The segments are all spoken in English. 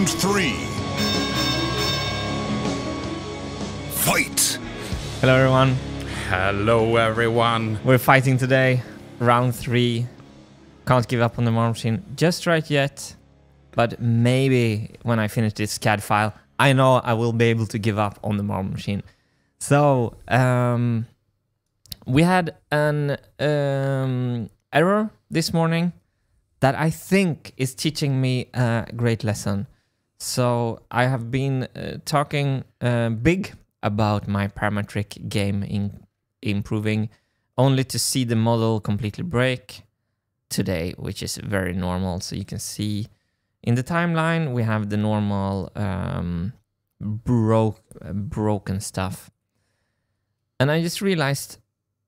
Round three. Fight! Hello, everyone. Hello, everyone. We're fighting today. Round three. Can't give up on the Marble Machine just right yet. But maybe when I finish this CAD file, I know I will be able to give up on the Marble Machine. So, um, we had an um, error this morning that I think is teaching me a great lesson. So I have been uh, talking uh, big about my parametric game in improving, only to see the model completely break today, which is very normal. So you can see in the timeline we have the normal um, broke broken stuff, and I just realized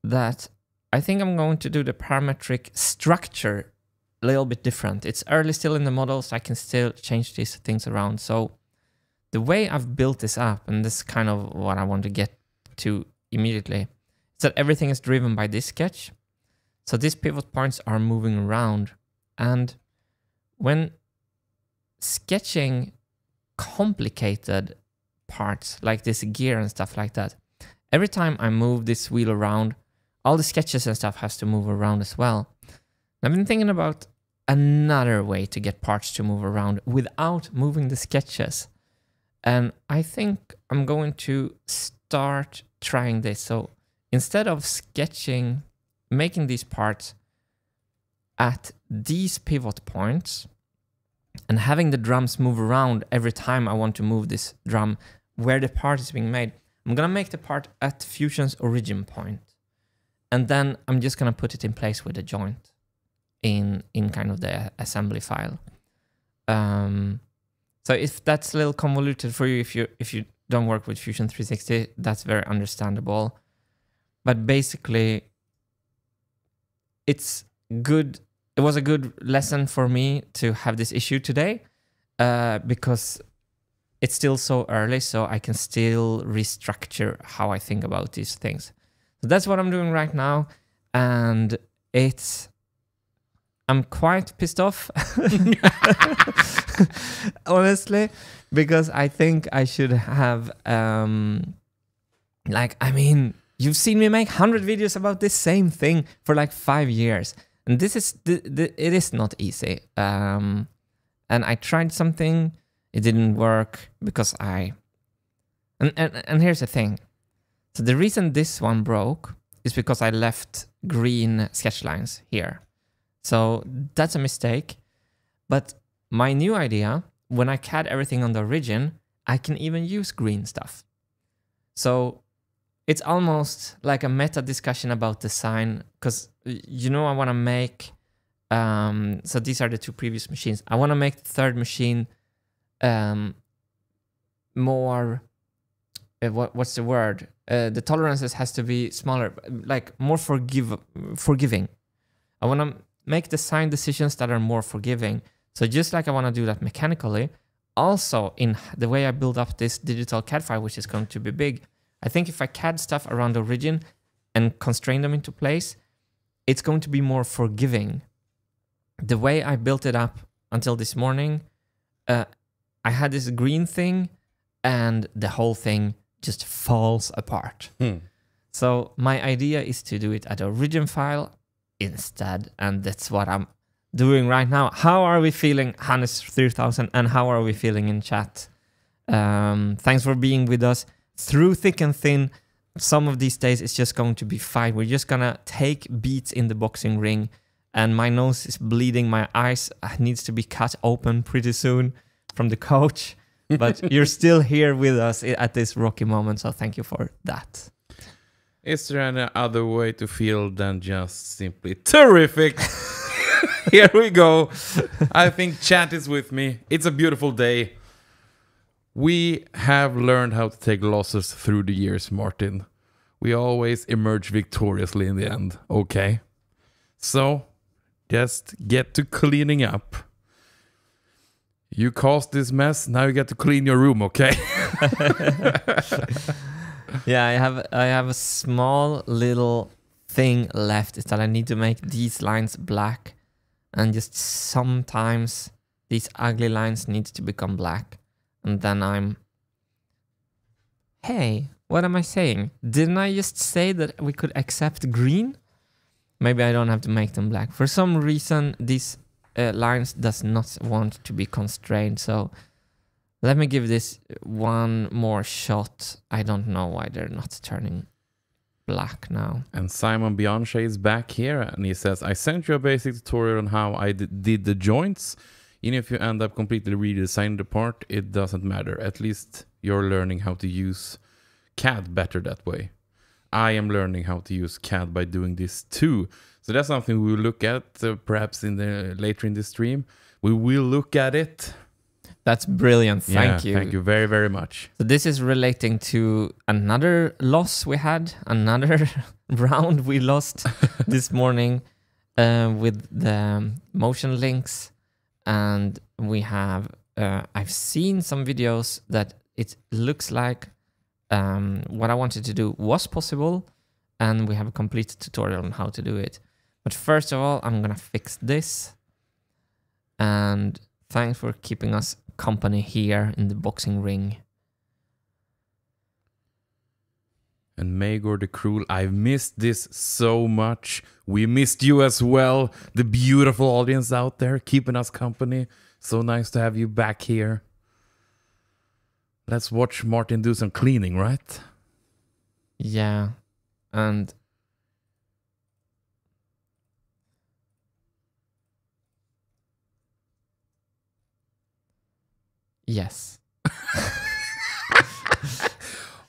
that I think I'm going to do the parametric structure little bit different. It's early still in the model, so I can still change these things around. So the way I've built this up, and this is kind of what I want to get to immediately, is that everything is driven by this sketch. So these pivot points are moving around. And when sketching complicated parts like this gear and stuff like that, every time I move this wheel around, all the sketches and stuff has to move around as well. I've been thinking about another way to get parts to move around without moving the sketches. And I think I'm going to start trying this. So instead of sketching, making these parts at these pivot points and having the drums move around every time I want to move this drum where the part is being made, I'm going to make the part at Fusion's origin point. And then I'm just going to put it in place with a joint in in kind of the assembly file. Um, so if that's a little convoluted for you, if you if you don't work with Fusion 360, that's very understandable. But basically, it's good. It was a good lesson for me to have this issue today, uh, because it's still so early, so I can still restructure how I think about these things. So that's what I'm doing right now, and it's I'm quite pissed off, honestly, because I think I should have, um, like, I mean, you've seen me make hundred videos about this same thing for like five years, and this is the, the it is not easy. Um, and I tried something, it didn't work because I, and and and here's the thing, so the reason this one broke is because I left green sketch lines here. So that's a mistake. But my new idea, when I CAD everything on the origin, I can even use green stuff. So it's almost like a meta discussion about design because you know I want to make. Um, so these are the two previous machines. I want to make the third machine um, more. Uh, what what's the word? Uh, the tolerances has to be smaller, like more forgive forgiving. I want to make the design decisions that are more forgiving. So just like I want to do that mechanically, also in the way I build up this digital CAD file, which is going to be big, I think if I CAD stuff around the origin and constrain them into place, it's going to be more forgiving. The way I built it up until this morning, uh, I had this green thing and the whole thing just falls apart. Hmm. So my idea is to do it at origin file instead. And that's what I'm doing right now. How are we feeling, Hannes 3000? And how are we feeling in chat? Um, thanks for being with us through thick and thin. Some of these days it's just going to be fine. We're just gonna take beats in the boxing ring. And my nose is bleeding. My eyes needs to be cut open pretty soon from the coach. But you're still here with us at this rocky moment. So thank you for that. Is there any other way to feel than just simply terrific? Here we go. I think chat is with me. It's a beautiful day. We have learned how to take losses through the years, Martin. We always emerge victoriously in the end, okay? So, just get to cleaning up. You caused this mess, now you get to clean your room, okay? yeah, I have I have a small little thing left is that I need to make these lines black and just sometimes these ugly lines need to become black. And then I'm. Hey, what am I saying? Didn't I just say that we could accept green? Maybe I don't have to make them black. For some reason, these uh, lines does not want to be constrained. So let me give this one more shot. I don't know why they're not turning black now. And Simon Bianche is back here and he says, I sent you a basic tutorial on how I did the joints. Even if you end up completely redesigning the part, it doesn't matter. At least you're learning how to use CAD better that way. I am learning how to use CAD by doing this too. So that's something we will look at uh, perhaps in the later in the stream. We will look at it. That's brilliant. Thank Yeah, you. Thank you very very much. So this is relating to another loss we had, another round we lost this morning uh, with the motion links, and we have. Uh, I've seen some videos that it looks like um, what I wanted to do was possible, and we have a complete tutorial on how to do it. But first of all, I'm gonna fix this, and thanks for keeping us company here in the boxing ring. And Magor the Cruel, I've missed this so much. We missed you as well. The beautiful audience out there keeping us company. So nice to have you back here. Let's watch Martin do some cleaning, right? Yeah, and yes,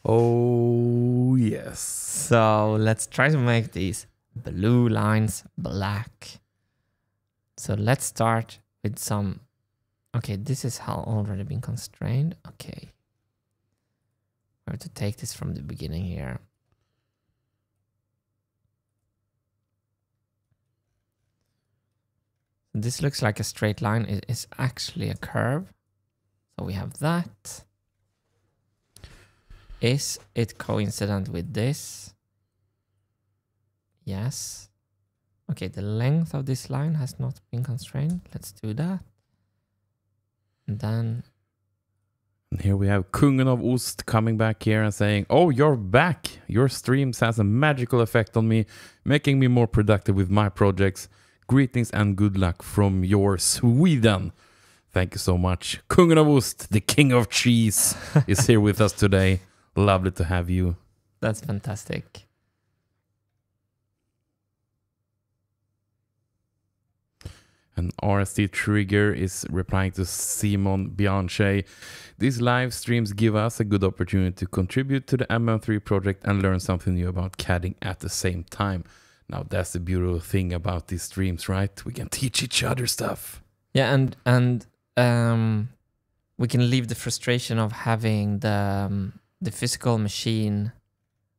Oh, yes. so let's try to make these blue lines black. So let's start with some. Okay, this is how already been constrained. Okay, I have to take this from the beginning here. This looks like a straight line. It is actually a curve. So we have that. Is it coincident with this? Yes. Okay, the length of this line has not been constrained. Let's do that. And then, And here we have Kungen of Ost coming back here and saying, Oh, you're back. Your streams has a magical effect on me, making me more productive with my projects. Greetings and good luck from your Sweden. Thank you so much. Kungen of Ost, the king of cheese, is here with us today. Lovely to have you. that's fantastic. And RST Trigger is replying to Simon Bianche. These live streams give us a good opportunity to contribute to the MM3 project and learn something new about CADing at the same time. Now that's the beautiful thing about these streams, right? We can teach each other stuff. Yeah, and and um, we can leave the frustration of having the um, the physical machine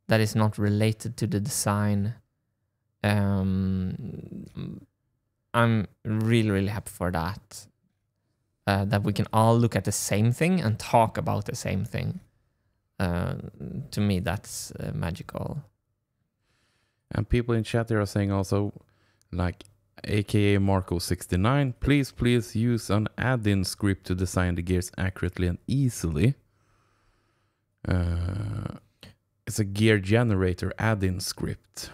that is not related to the design. Um, I'm really really happy for that. Uh, that we can all look at the same thing and talk about the same thing. Uh, to me, that's uh, magical. And people in chat there are saying also, like, aka Marco69, please, please use an add-in script to design the gears accurately and easily. Uh, it's a gear generator add-in script.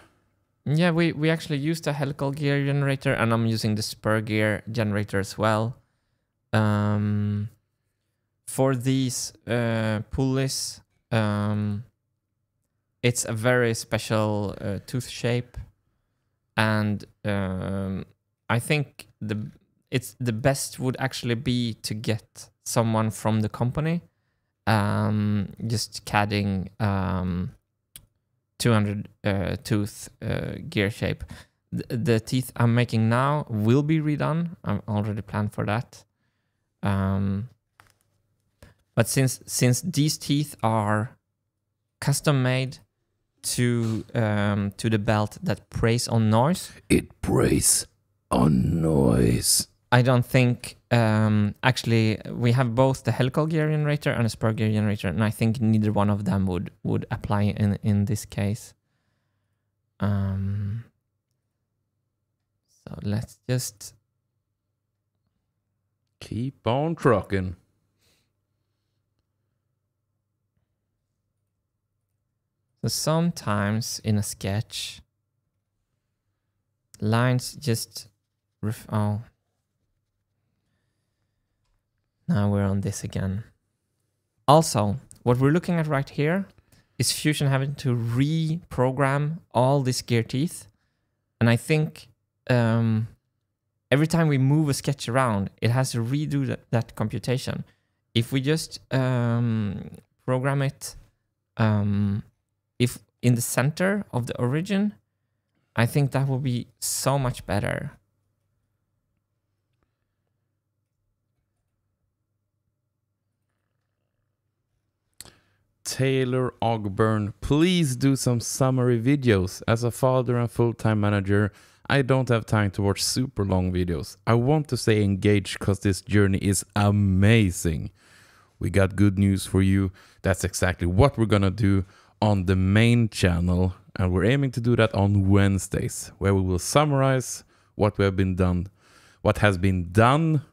Yeah, we, we actually used a helical gear generator, and I'm using the spur gear generator as well. Um, for these uh, pulleys, um, it's a very special uh, tooth shape, and um, I think the it's the best would actually be to get someone from the company, um, just CADing um, 200 uh, tooth uh, gear shape. The, the teeth I'm making now will be redone. I'm already planned for that. Um, but since since these teeth are custom made to um, to the belt that preys on noise, It preys on noise. I don't think um, actually we have both the helical gear generator and a spur gear generator, and I think neither one of them would would apply in in this case. Um, so let's just Keep on trucking. So sometimes in a sketch, lines just ref- oh. Now we're on this again. Also, what we're looking at right here is Fusion having to reprogram all these gear teeth. And I think um, every time we move a sketch around, it has to redo that, that computation. If we just um, program it um, if in the center of the origin, I think that will be so much better. Taylor Ogburn, please do some summary videos. As a father and full time manager, I don't have time to watch super long videos. I want to stay engaged because this journey is amazing. We got good news for you. That's exactly what we're gonna do on the main channel, and we're aiming to do that on Wednesdays, where we will summarize what we have been done, what has been done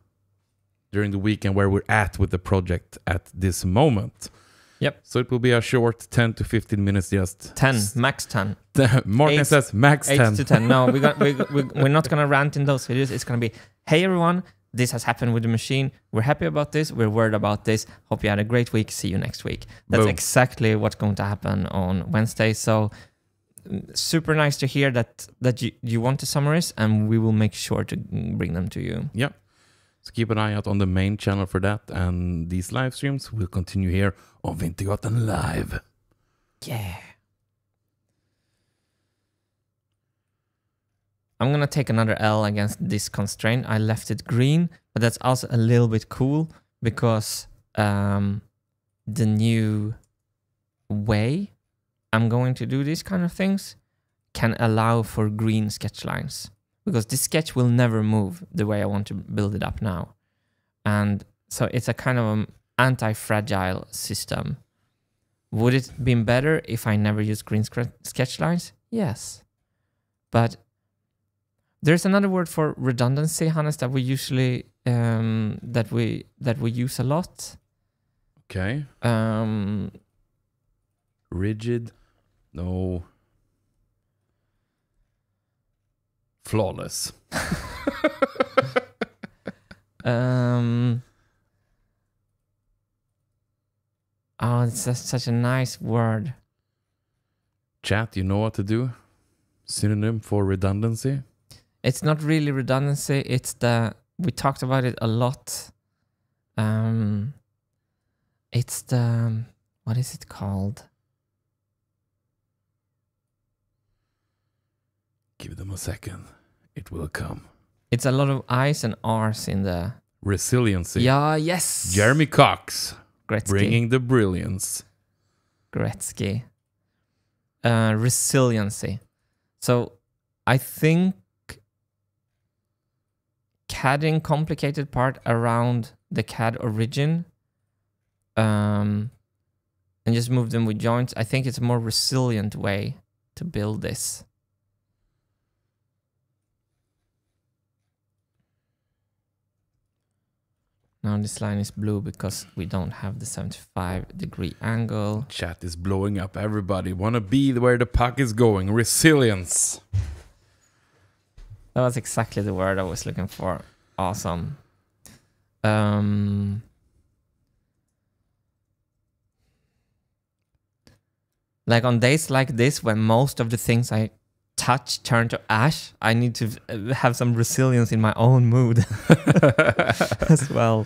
during the week, and where we're at with the project at this moment. Yep. So it will be a short 10 to 15 minutes just. 10, max 10. Martin Eight- says max 8 10. to 10. No, we got, we, we, we're not going to rant in those videos. It's going to be, hey everyone, this has happened with the machine. We're happy about this. We're worried about this. Hope you had a great week. See you next week. That's Boom. exactly what's going to happen on Wednesday. So mm, super nice to hear that that you, you want to summarize and we will make sure to bring them to you. Yeah. So keep an eye out on the main channel for that. And these live streams will continue here on Wintergatan Live. Yeah. I'm gonna take another L against this constraint. I left it green, but that's also a little bit cool because um, the new way I'm going to do these kind of things can allow for green sketch lines because this sketch will never move the way I want to build it up now, and so it's a kind of an anti-fragile system. Would it been better if I never used green sketch lines? Yes. But there's another word for redundancy, Hannes, that we usually um, that we that we use a lot. Okay. Um, Rigid. No. Flawless. um, oh, it's such a nice word. Chat, you know what to do? Synonym for redundancy? It's not really redundancy. It's the we talked about it a lot. Um, it's the what is it called? Give them a second. It will come. It's a lot of I's and R's in the. Resiliency. Yeah. Yes. Jeremy Cox Gretzky. bringing the brilliance. Gretzky. Uh, resiliency. So, I think CADing complicated part around the CAD origin, um, and just move them with joints. I think it's a more resilient way to build this. Now this line is blue because we don't have the 75 degree angle. Chat is blowing up. Everybody wanna be where the puck is going. Resilience. That was exactly the word I was looking for. Awesome. Um, like on days like this, when most of the things I touch turn to ash, I need to have some resilience in my own mood as well.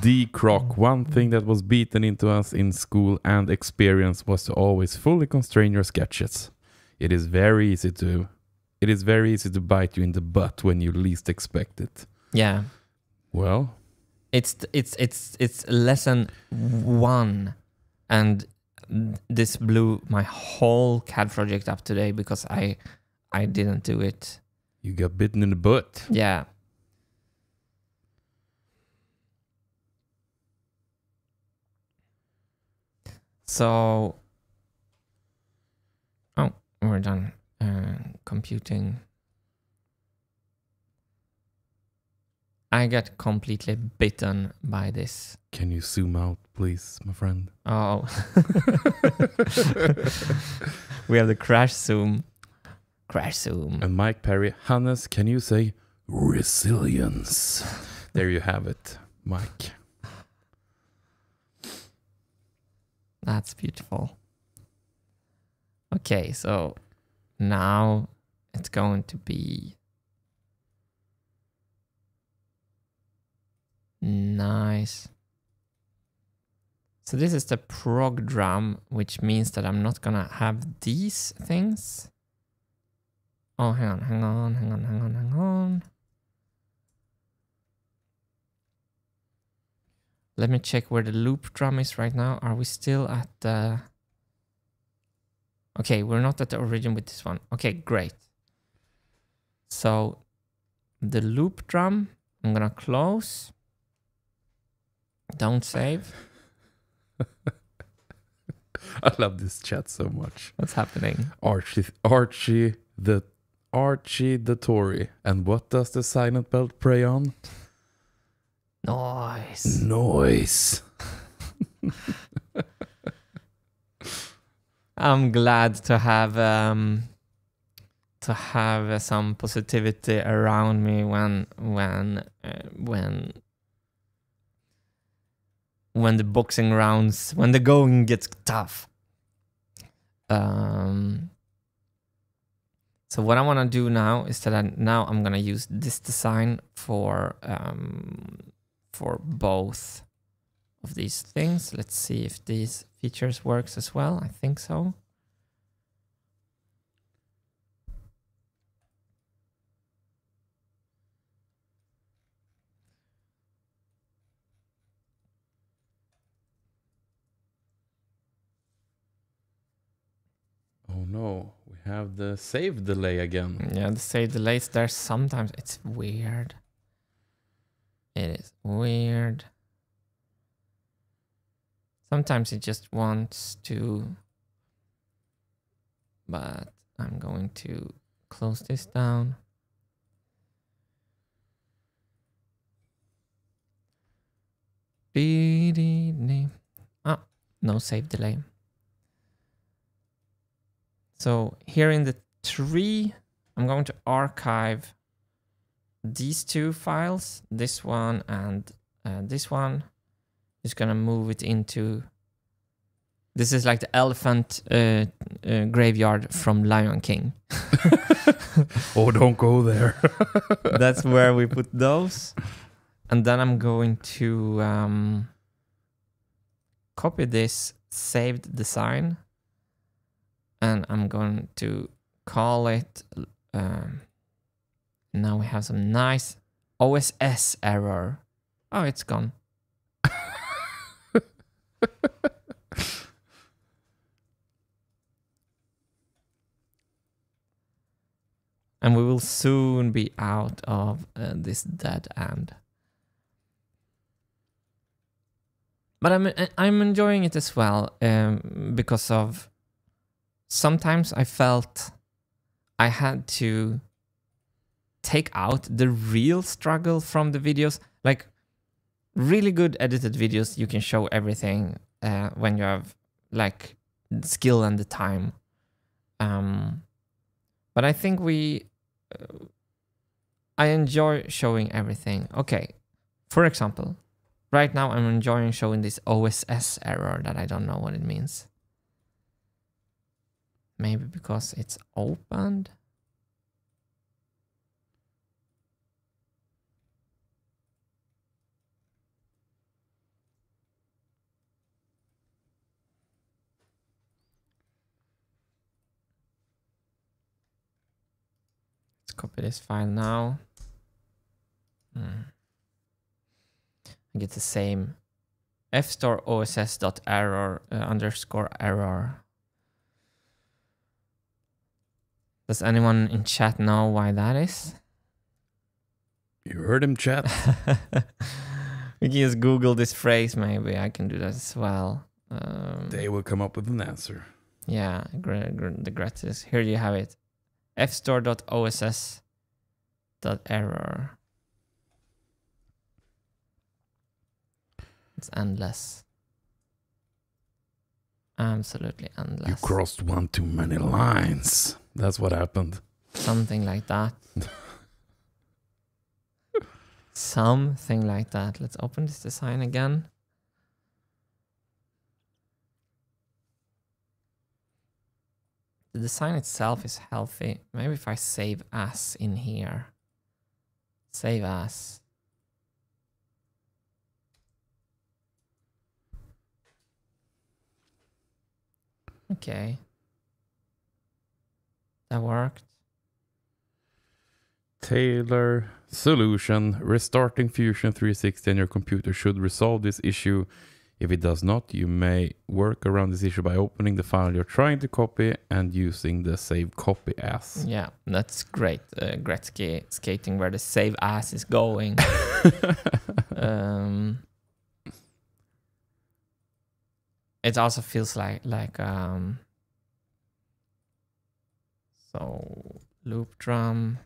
D Croc. One thing that was beaten into us in school and experience was to always fully constrain your sketches. It is very easy to it is very easy to bite you in the butt when you least expect it. Yeah, Well, it's it's it's it's lesson one, and this blew my whole CAD project up today because I I didn't do it. you got bitten in the butt. Yeah. So, oh, we're done uh, computing. I get completely bitten by this. Can you zoom out, please, my friend? Oh. we have the crash zoom. Crash zoom. And Mike Perry, Hannes, can you say resilience? There you have it, Mike. That's beautiful. Okay, so now it's going to be nice. So this is the prog drum, which means that I'm not gonna have these things. Oh, hang on, hang on, hang on, hang on, hang on. Let me check where the loop drum is right now. Are we still at the... Okay, we're not at the origin with this one. Okay, great. So the loop drum, I'm gonna close. Don't save. I love this chat so much. What's happening? Archie, Archie, the Archie the Tory. And what does the silent belt prey on? Noise. Noise. I'm glad to have um, to have uh, some positivity around me when when uh, when when the boxing rounds when the going gets tough. Um, so what I want to do now is that I, now I'm gonna use this design for um, for both of these things. Let's see if these features works as well. I think so. Oh no, we have the save delay again. Yeah, the save delays there sometimes it's weird. It is weird. Sometimes it just wants to but I'm going to close this down. Ah, no save delay. So here in the tree, I'm going to archive these two files, this one and uh, this one. Just gonna move it into. This is like the elephant uh, uh, graveyard from Lion King. Oh, don't go there. That's where we put those. And then I'm going to um, copy this saved design and I'm going to call it. Um, now we have some nice OSS error. Oh, it's gone. And we will soon be out of uh, this dead end. But I'm I'm enjoying it as well um, because of sometimes I felt I had to take out the real struggle from the videos. Like really good edited videos, you can show everything uh, when you have like skill and the time. Um, but I think we, uh, I enjoy showing everything. Okay, for example, right now I'm enjoying showing this OSS error that I don't know what it means. Maybe because it's opened. Let's copy this file now. Hmm. I get the same fstore oss dot error uh, underscore error. Does anyone in chat know why that is? you heard him, chat. we can just Google this phrase. Maybe I can do that as well. Um, They will come up with an answer. yeah, gr- gr- the gratis. Here you have it fstore.oss.error. It's endless. Absolutely endless. You crossed one too many lines. That's what happened. Something like that. Something like that. Let's open this design again. The design itself is healthy. Maybe if I save as in here. Save as. Okay. That worked. Taylor solution. Restarting Fusion 360 on your computer should resolve this issue. If it does not, you may work around this issue by opening the file you're trying to copy and using the save copy as. Yeah, that's great. Uh, Gretzky skating where the save as is going. um, it also feels like like um. So loop drum.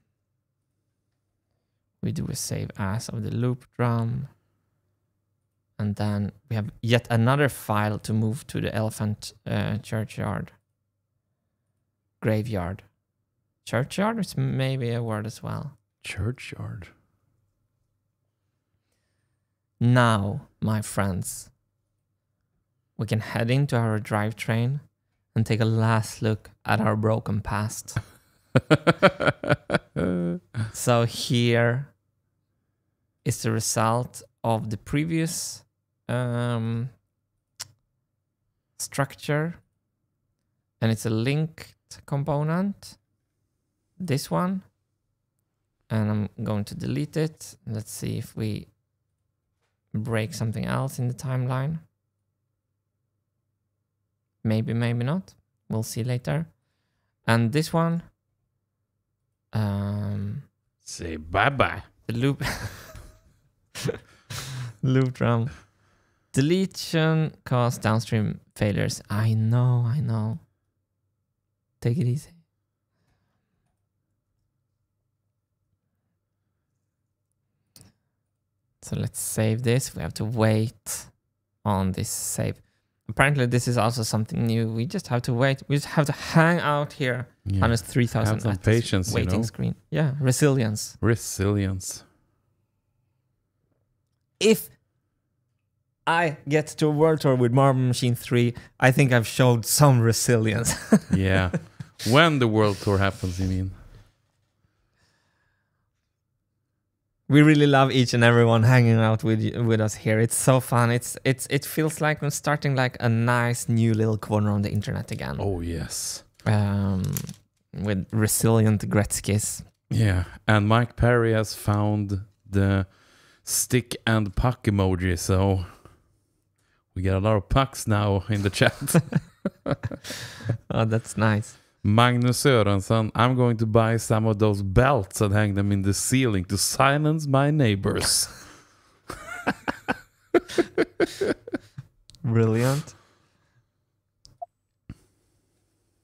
We do a save as of the loop drum. And then we have yet another file to move to the elephant uh, churchyard. Graveyard. Churchyard is maybe a word as well. Churchyard. Now, my friends, we can head into our drivetrain and take a last look at our broken past. so here is the result of the previous um, structure, and it's a linked component. This one, and I'm going to delete it. Let's see if we break something else in the timeline. Maybe, maybe not. We'll see later. And this one, um, Say bye bye. the loop, loop drum, deletion cause downstream failures. I know, I know. Take it easy. So let's save this. We have to wait on this save. Apparently, this is also something new. We just have to wait. We just have to hang out here Yeah. on this 3000 Have some patience, you waiting know. screen. Yeah, resilience. Resilience. If I get to a world tour with Marble Machine 3, I think I've showed some resilience. Yeah. when the world tour happens, you mean? we really love each and everyone hanging out with you- with us here. It's so fun. It's it's it feels like I'm starting like a nice new little corner on the internet again. Oh yes. Um, with resilient Gretzkys. Yeah. And Mike Perry has found the stick and puck emoji, so we get a lot of pucks now in the chat. Oh, that's nice. Magnus Sörensen, I'm going to buy some of those belts and hang them in the ceiling to silence my neighbors. Brilliant.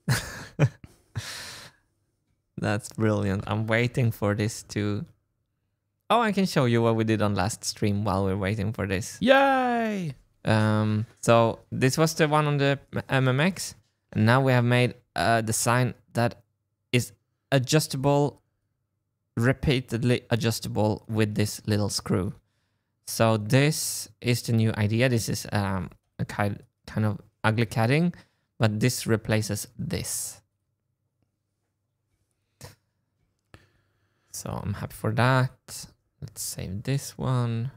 That's brilliant. I'm waiting for this to. Oh, I can show you what we did on last stream while we're waiting for this. Yay! Um, so this was the one on the MMX, and now we have made a design that is adjustable, repeatedly adjustable with this little screw. So this is the new idea. This is um, a kind kind of ugly cutting, but this replaces this. So I'm happy for that. Let's save this one.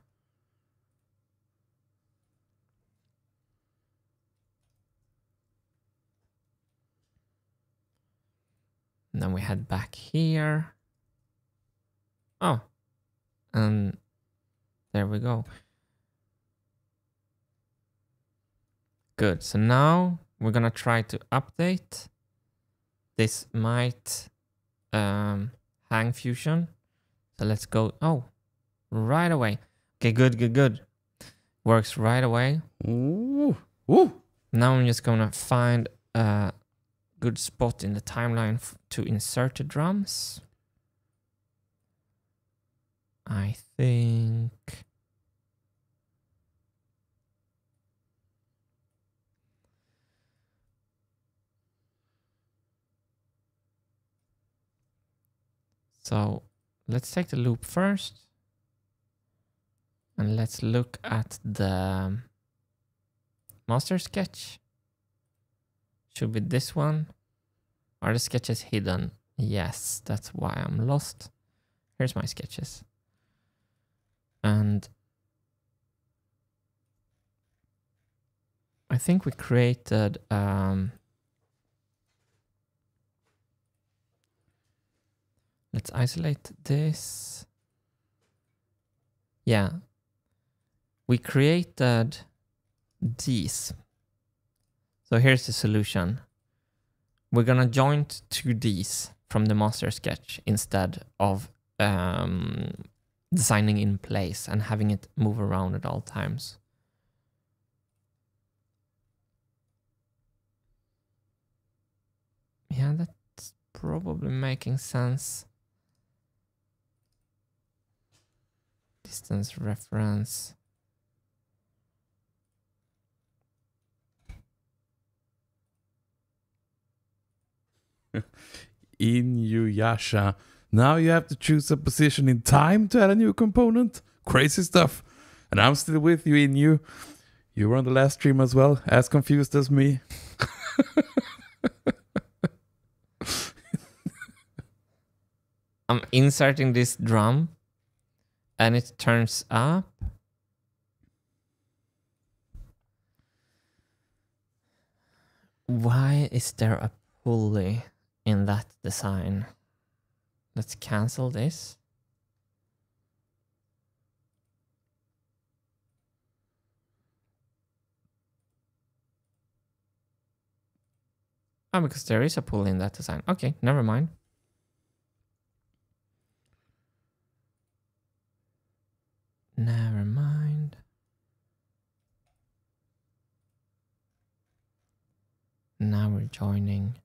And then we head back here. Oh, and there we go. Good. So now we're gonna try to update. This might um, hang fusion. So let's go. Oh, right away. Okay, good, good, good. Works right away. Ooh. Ooh. Now I'm just gonna find a good spot in the timeline to insert the drums. I think... So let's take the loop first and let's look at the master sketch. Should be this one. Are the sketches hidden? Yes, that's why I'm lost. Here's my sketches. And I think we created um, let's isolate this. Yeah. We created these. So here's the solution. We're gonna joint two these from the master sketch instead of um, designing in place and having it move around at all times. Yeah, that's probably making sense. Distance reference. Inuyasha. Now you have to choose a position in time to add a new component. Crazy stuff. And I'm still with you, Inu. You were on the last stream as well, as confused as me. I'm inserting this drum and it turns up. Why is there a pulley in that design? Let's cancel this. Oh, because there is a pulley in that design. Okay, never mind. Never mind. Now we're joining.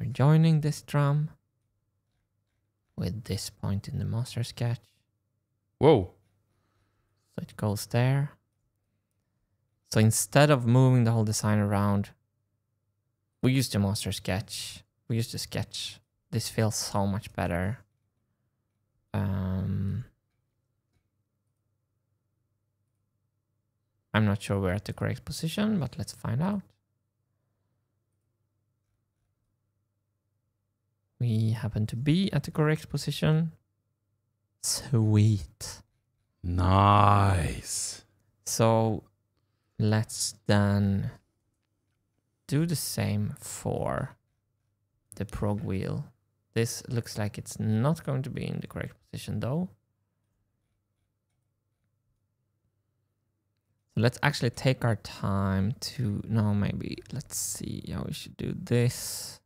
We're joining this drum with this point in the master sketch. Whoa. So it goes there. So instead of moving the whole design around, we use the master sketch. We use the sketch. This feels so much better. Um, I'm not sure we're at the correct position, but let's find out. We happen to be at the correct position. Sweet. Nice. So let's then do the same for the prog wheel. This looks like it's not going to be in the correct position though. So let's actually take our time to, no, maybe let's see how we should do this.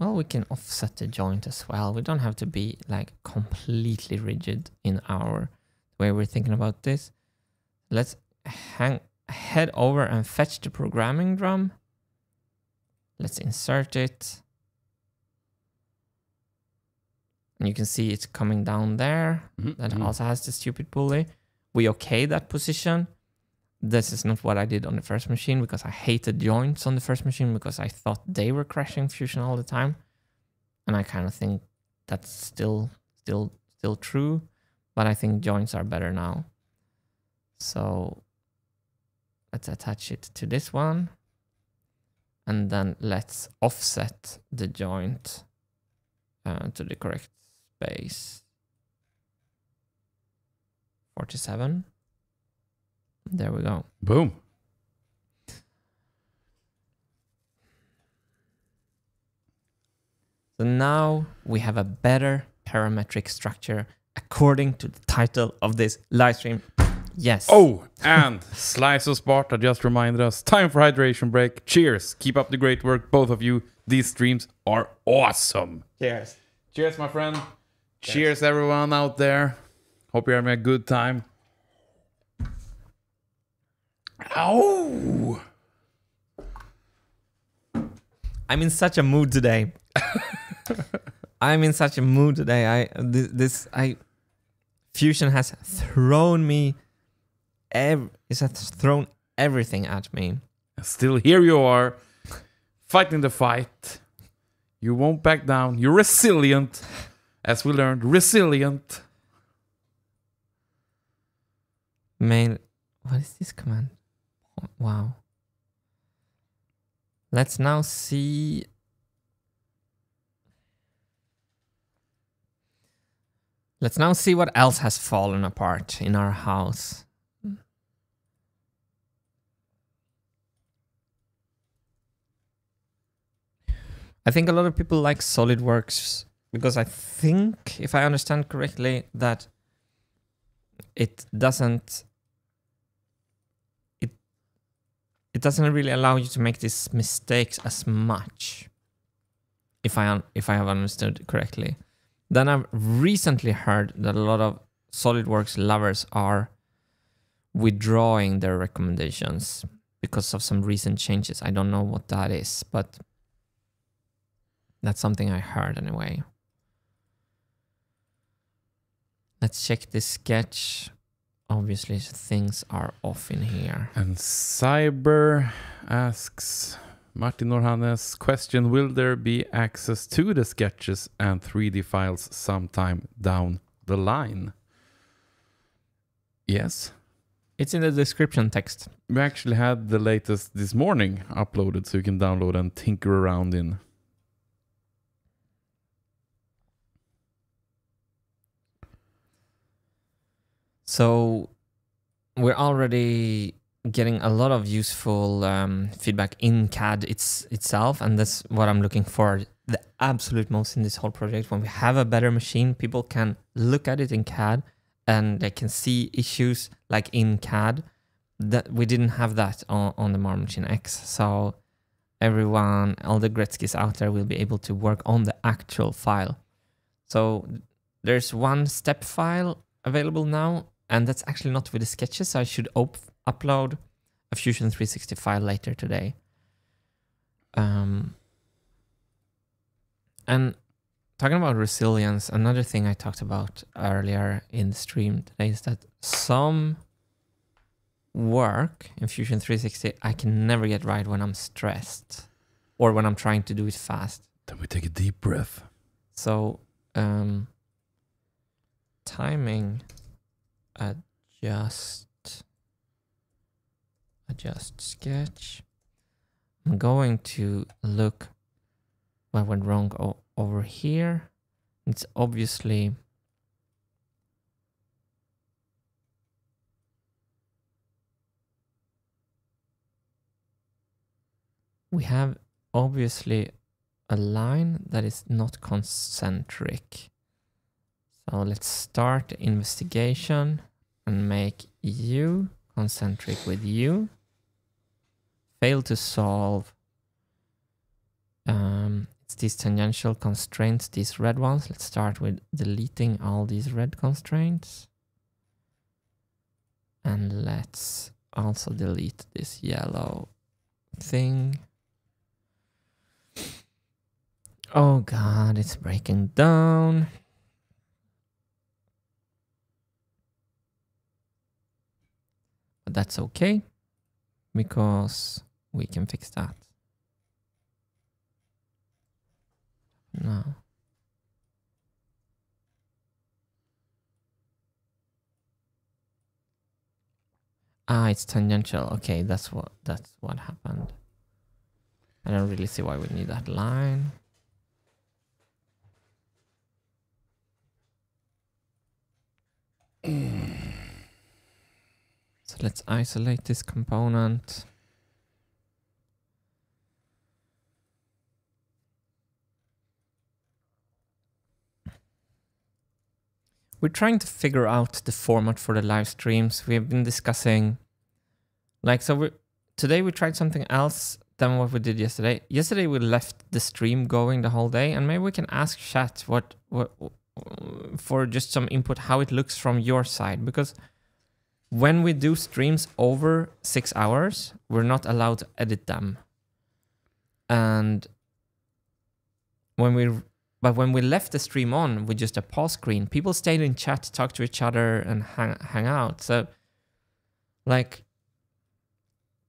Well, we can offset the joint as well. We don't have to be like completely rigid in our way we're thinking about this. Let's hang head over and fetch the programming drum. Let's insert it. And you can see it's coming down there. Mhm, That mhm. also has the stupid pulley. We okay that position. This is not what I did on the first machine because I hated joints on the first machine because I thought they were crashing Fusion all the time. And I kind of think that's still still still true, but I think joints are better now. So let's attach it to this one. And then let's offset the joint uh, to the correct space. 47. There we go. Boom. So now we have a better parametric structure according to the title of this live stream. Yes. Oh, and Slice of Sparta just reminded us time for hydration break. Cheers. Keep up the great work, both of you. These streams are awesome. cheers. Cheers, my friend. Cheers, everyone out there. Hope you're having a good time. Ow! I'm in such a mood today. I'm in such a mood today. I this, this I fusion has thrown me ev- it has thrown everything at me. Still, here you are. fighting the fight. You won't back down. You're resilient, as we learned. Resilient. Mail. What is this command? Wow. Let's now see. Let's now see what else has fallen apart in our house. I think a lot of people like SolidWorks because I think, if I understand correctly, that it doesn't it it doesn't really allow you to make these mistakes as much if i if i have understood correctly. Then i've recently heard that a lot of solidworks lovers are withdrawing their recommendations because of some recent changes. I don't know what that is but that's something i heard anyway. Let's check this sketch. Obviously, things are off in here. And Cyber asks Martin or Hannes question Will there be access to the sketches and 3D files sometime down the line? Yes. It's in the description text. We actually had the latest this morning uploaded so you can download and tinker around in. So we're already getting a lot of useful um, feedback in CAD it's, itself, and that's what I'm looking for the absolute most in this whole project. When we have a better machine, people can look at it in CAD and they can see issues like in CAD. That we didn't have that on, on the Marble Machine X. So everyone, all the Gretzkys out there will be able to work on the actual file. So there's one step file available now, and that's actually not with the sketches. So I should op- upload a Fusion 360 file later today. Um, and talking about resilience, another thing I talked about earlier in the stream today is that some work in Fusion 360 I can never get right when I'm stressed or when I'm trying to do it fast. Then we take a deep breath. So, um, timing adjust adjust sketch. I'm going to look what went wrong over here. It's obviously we have obviously a line that is not concentric. So let's start the investigation and make U concentric with U. Fail to solve. Um, it's these tangential constraints, these red ones. Let's start with deleting all these red constraints. And let's also delete this yellow thing. Oh god, it's breaking down. That's okay because we can fix that. No. Ah, it's tangential. Okay, that's what that's what happened. I don't really see why we need that line. Let's isolate this component. We're trying to figure out the format for the live streams. We have been discussing, like, so we today we tried something else than what we did yesterday. Yesterday we left the stream going the whole day, and maybe we can ask chat what what for just some input how it looks from your side because when we do streams over six hours, we're not allowed to edit them. And when we, but when we left the stream on with just a pause screen, people stayed in chat, to talk to each other, and hang hang out. So, like,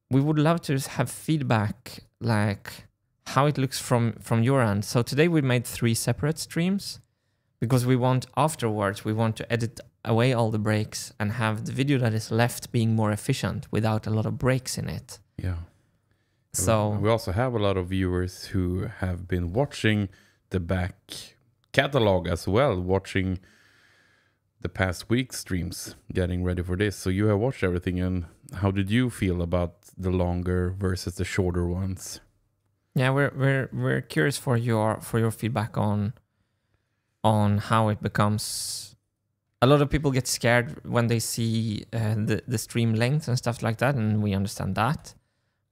we would love to have feedback, like how it looks from from your end. So today we made three separate streams because we want afterwards we want to edit away all the breaks and have the video that is left being more efficient without a lot of breaks in it. Yeah. So we also have a lot of viewers who have been watching the back catalog as well, watching the past week's streams, getting ready for this. So you have watched everything, and how did you feel about the longer versus the shorter ones? yeah, we're we're we're curious for your for your feedback on on how it becomes. A lot of people get scared when they see uh, the the stream length and stuff like that, and we understand that.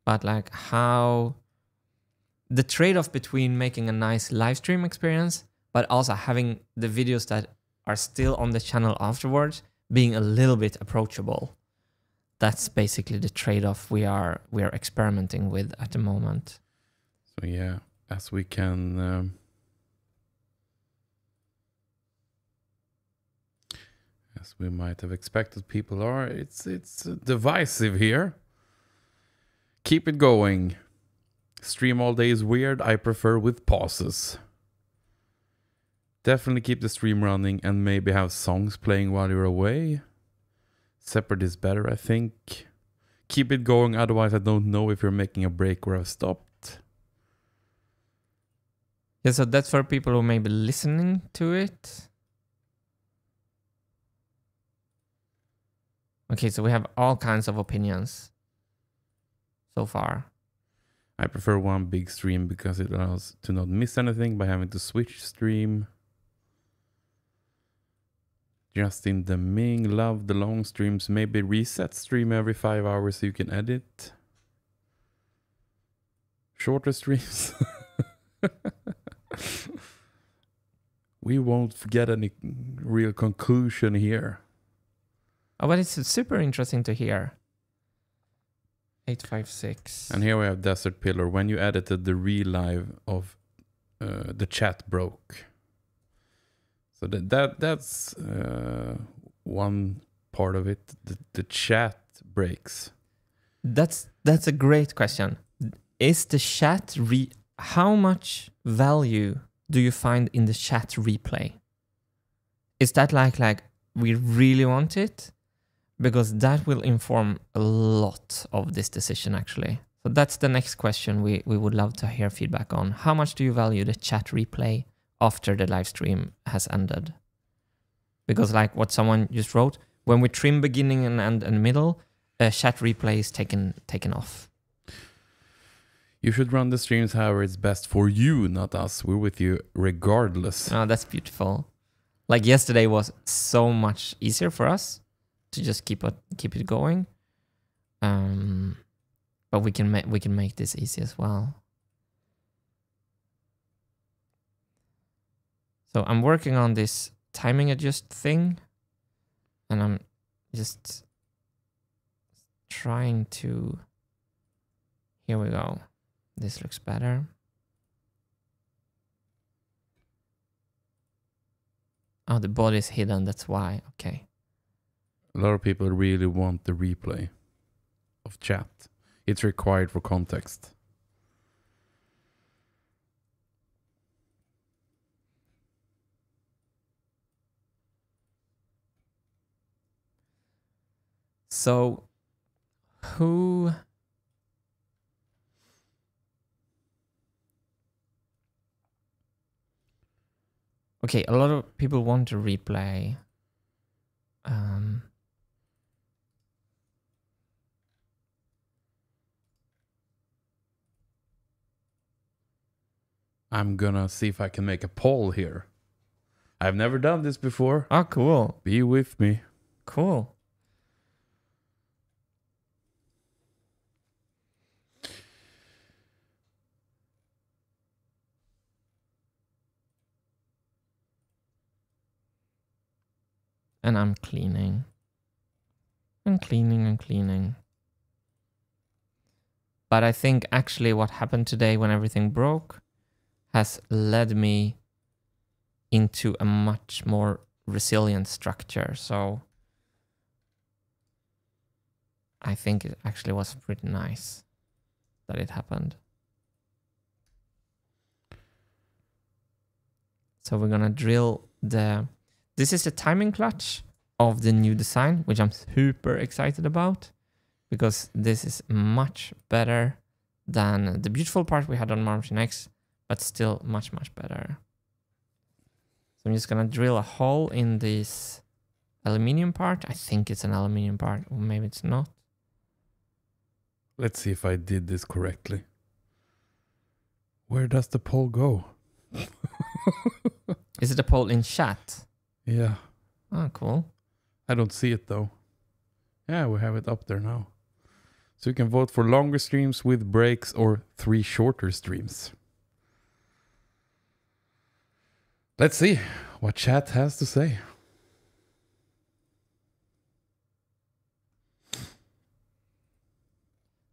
But like how the trade-off between making a nice live stream experience, but also having the videos that are still on the channel afterwards being a little bit approachable. That's basically the trade-off we are we are experimenting with at the moment. So yeah, as we can. Um, as we might have expected, people are. It's it's divisive here. Keep it going. Stream all day is weird. I prefer with pauses. Definitely keep the stream running and maybe have songs playing while you're away. Separate is better, I think. Keep it going, otherwise, I don't know if you're making a break or have stopped. Yeah, so that's for people who may be listening to it. Okay, so we have all kinds of opinions so far. I prefer one big stream because it allows to not miss anything by having to switch stream. Justin Deming, love the long streams. Maybe reset stream every five hours so you can edit. Shorter streams. we won't get any real conclusion here. Oh, but it's super interesting to hear. 856. And here we have Desert Pillar. When you edited the relive of uh, the chat broke. So that, that that's uh, one part of it. The, the chat breaks. That's that's a great question. Is the chat re how much value do you find in the chat replay? Is that like like we really want it? Because that will inform a lot of this decision actually. So that's the next question we, we would love to hear feedback on. How much do you value the chat replay after the live stream has ended? Because like what someone just wrote, when we trim beginning and end and middle, uh, chat replay is taken taken off. You should run the streams however it's best for you, not us. We're with you regardless. Oh, that's beautiful. Like yesterday was so much easier for us to just keep it keep it going. Um, but we can make we can make this easy as well. So I'm working on this timing adjust thing, and I'm just trying to. Here we go. This looks better. Oh, the body is hidden. That's why. Okay. A lot of people really want the replay of chat. It's required for context. So, who? Okay, a lot of people want to replay. Um, I'm gonna see if I can make a poll here. I've never done this before. oh, cool, Be with me. cool. And I'm cleaning. And cleaning and cleaning. But I think actually what happened today when everything broke has led me into a much more resilient structure. So I think it actually was pretty nice that it happened. So we're going to drill the... This is the timing clutch of the new design, which I'm super excited about because this is much better than the beautiful part we had on Marble Machine X but still much much better. So I'm just gonna drill a hole in this aluminium part. I think it's an aluminium part, or maybe it's not. Let's see if I did this correctly. Where does the pole go? Is it a pole in chat? Yeah, Oh, cool. I don't see it though. Yeah, we have it up there now. So you can vote for longer streams with breaks or three shorter streams. Let's see what chat has to say.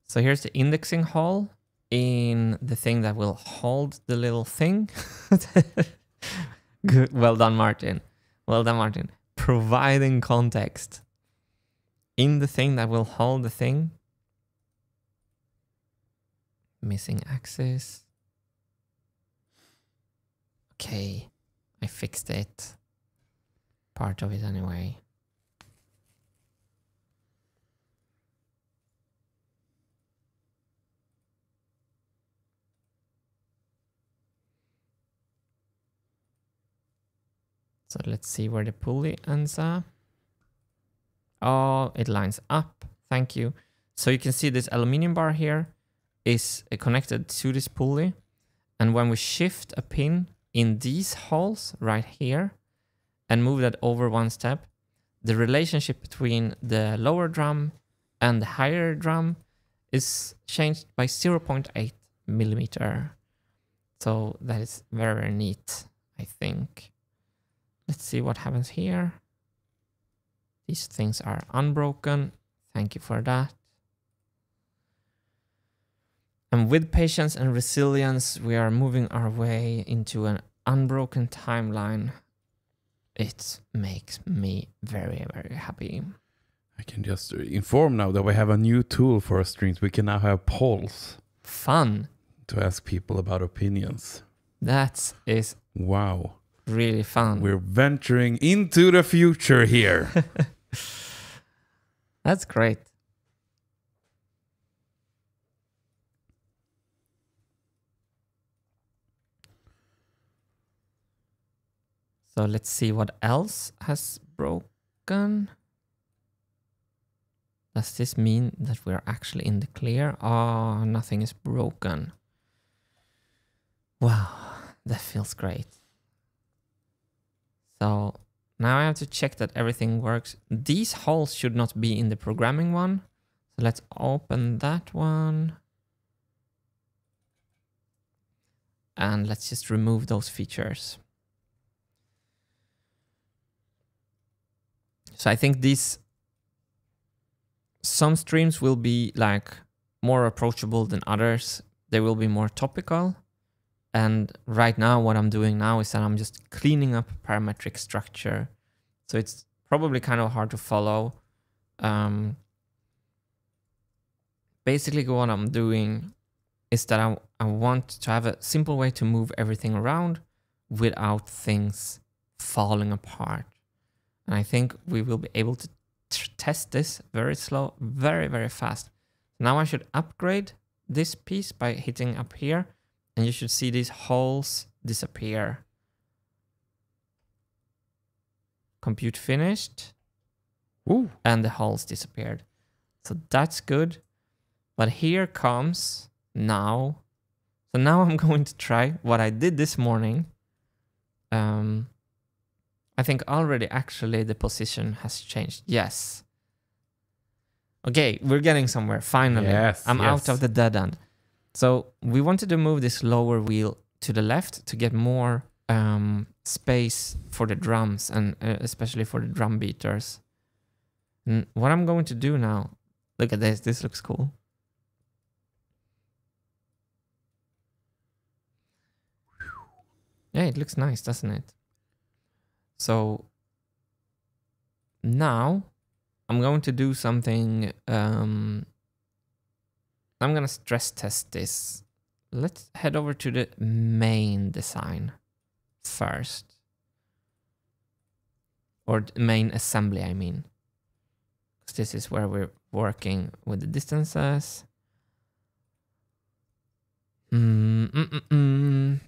So here's the indexing hole in the thing that will hold the little thing. Good. Well done, Martin. Well done, Martin. Providing context in the thing that will hold the thing. Missing axis. Okay, I fixed it. Part of it anyway. So let's see where the pulley ends up. Oh, it lines up. Thank you. So you can see this aluminium bar here is connected to this pulley. And when we shift a pin in these holes right here and move that over one step, the relationship between the lower drum and the higher drum is changed by 0.8 millimeter. So that is very, very neat, I think. Let's see what happens here. These things are unbroken. Thank you for that. And with patience and resilience, we are moving our way into an unbroken timeline. It makes me very, very happy. I can just inform now that we have a new tool for our streams. We can now have polls Fun. to ask people about opinions. That is Wow. really fun. We're venturing into the future here. That's great. So let's see what else has broken. Does this mean that we're actually in the clear? Oh, nothing is broken. Wow, that feels great. So now I have to check that everything works. These holes should not be in the programming one. So let's open that one. And let's just remove those features. So I think these some streams will be like more approachable than others. They will be more topical. And right now, what I'm doing now is that I'm just cleaning up parametric structure. So it's probably kind of hard to follow. Um, basically, what I'm doing is that I, I want to have a simple way to move everything around without things falling apart. And I think we will be able to test this very slow, very, very fast. Now I should upgrade this piece by hitting up here and you should see these holes disappear. Compute finished, Ooh. and the holes disappeared. So that's good. But here comes now. So now I'm going to try what I did this morning. Um, I think already actually the position has changed. Yes. Okay, we're getting somewhere finally. Yes, I'm out of the dead end. So we wanted to move this lower wheel to the left to get more um, space for the drums and uh, especially for the drum beaters. And what I'm going to do now, look at this, this looks cool. Yeah, it looks nice, doesn't it? So now I'm going to do something. Um, I'm going to stress test this. Let's head over to the main design. first. Or main assembly, I mean. this is where we're working with the distances. Mm, mm, mm, mm.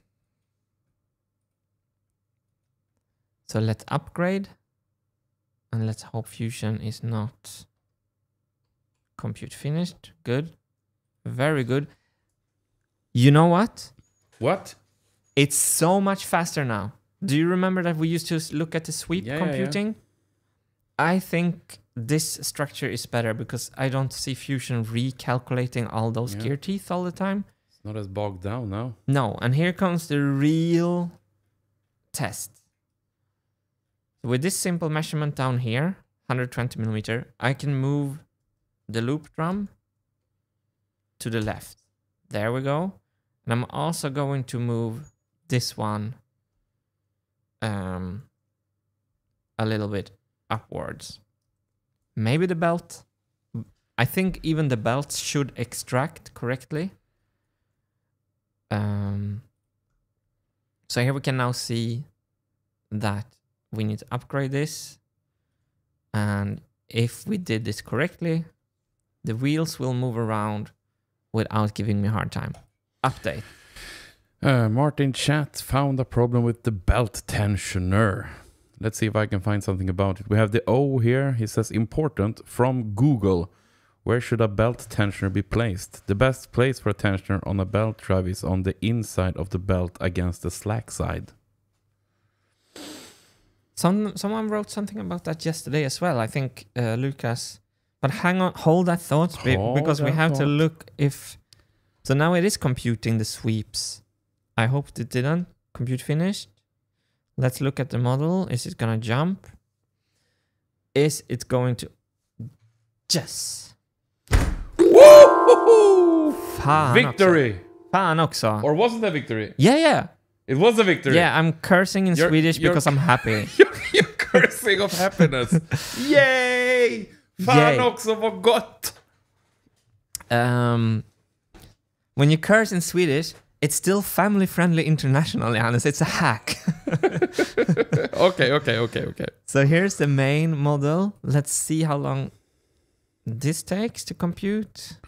So let's upgrade. And let's hope Fusion is not compute finished. Good. Very good. You know what? What? It's so much faster now. Do you remember that we used to look at the sweep Yeah, yeah, yeah. computing? I think this structure is better because I don't see Fusion recalculating all those Yeah. gear teeth all the time. It's not as bogged down now. No, and here comes the real test. With this simple measurement down here, 120 millimeter, I can move the loop drum to the left. There we go. And I'm also going to move this one um, a little bit upwards. Maybe the belt. I think even the belt should extract correctly. Um, so here we can now see that we need to upgrade this. And if we did this correctly, the wheels will move around without giving me a hard time. Update. Uh, Martin Chat found a problem with the belt tensioner. Let's see if I can find something about it. We have the O here. He says important from Google. Where should a belt tensioner be placed? The best place for a tensioner on a belt drive is on the inside of the belt against the slack side. Some someone wrote something about that yesterday as well. I think uh, Lucas. But hang on, hold that thought Hold because we that have to look if. So now it is computing the sweeps. I hope it didn't compute finished. Let's look at the model. Is it gonna jump? Is it going to? Yes. Woo! Fan Victory! Också. Fan också. Or wasn't a victory? yeah, yeah, It was a victory. yeah. I'm cursing in You're- Swedish you're- because I'm happy. You're, you're cursing of happiness. Yay! Fan Yay. också vad gott! um, when you curse in Swedish, it's still family friendly international, Johannes. It's a hack. Okay, okay, okay, okay. so here's the main model. Let's see how long this takes to compute.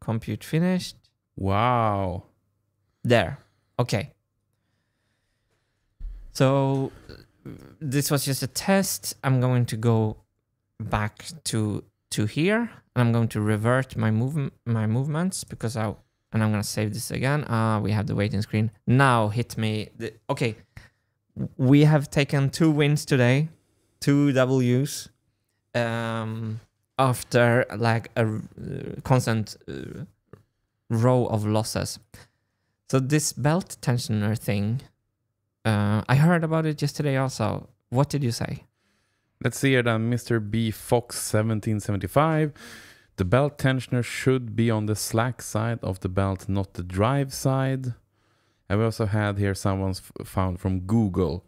Compute finished. Wow. There. Okay. So uh, this was just a test. I'm going to go back to to here and I'm going to revert my move my movements because I and I'm going to save this again. Ah, we have the waiting screen. Now hit me. The, okay. We have taken two wins today, two W's. Um after like a uh, constant uh, row of losses. So this belt tensioner thing, uh, I heard about it yesterday also. What did you say? Let's see here then, Mr. B Fox 1775. The belt tensioner should be on the slack side of the belt, not the drive side. And we also had here someone's found from Google.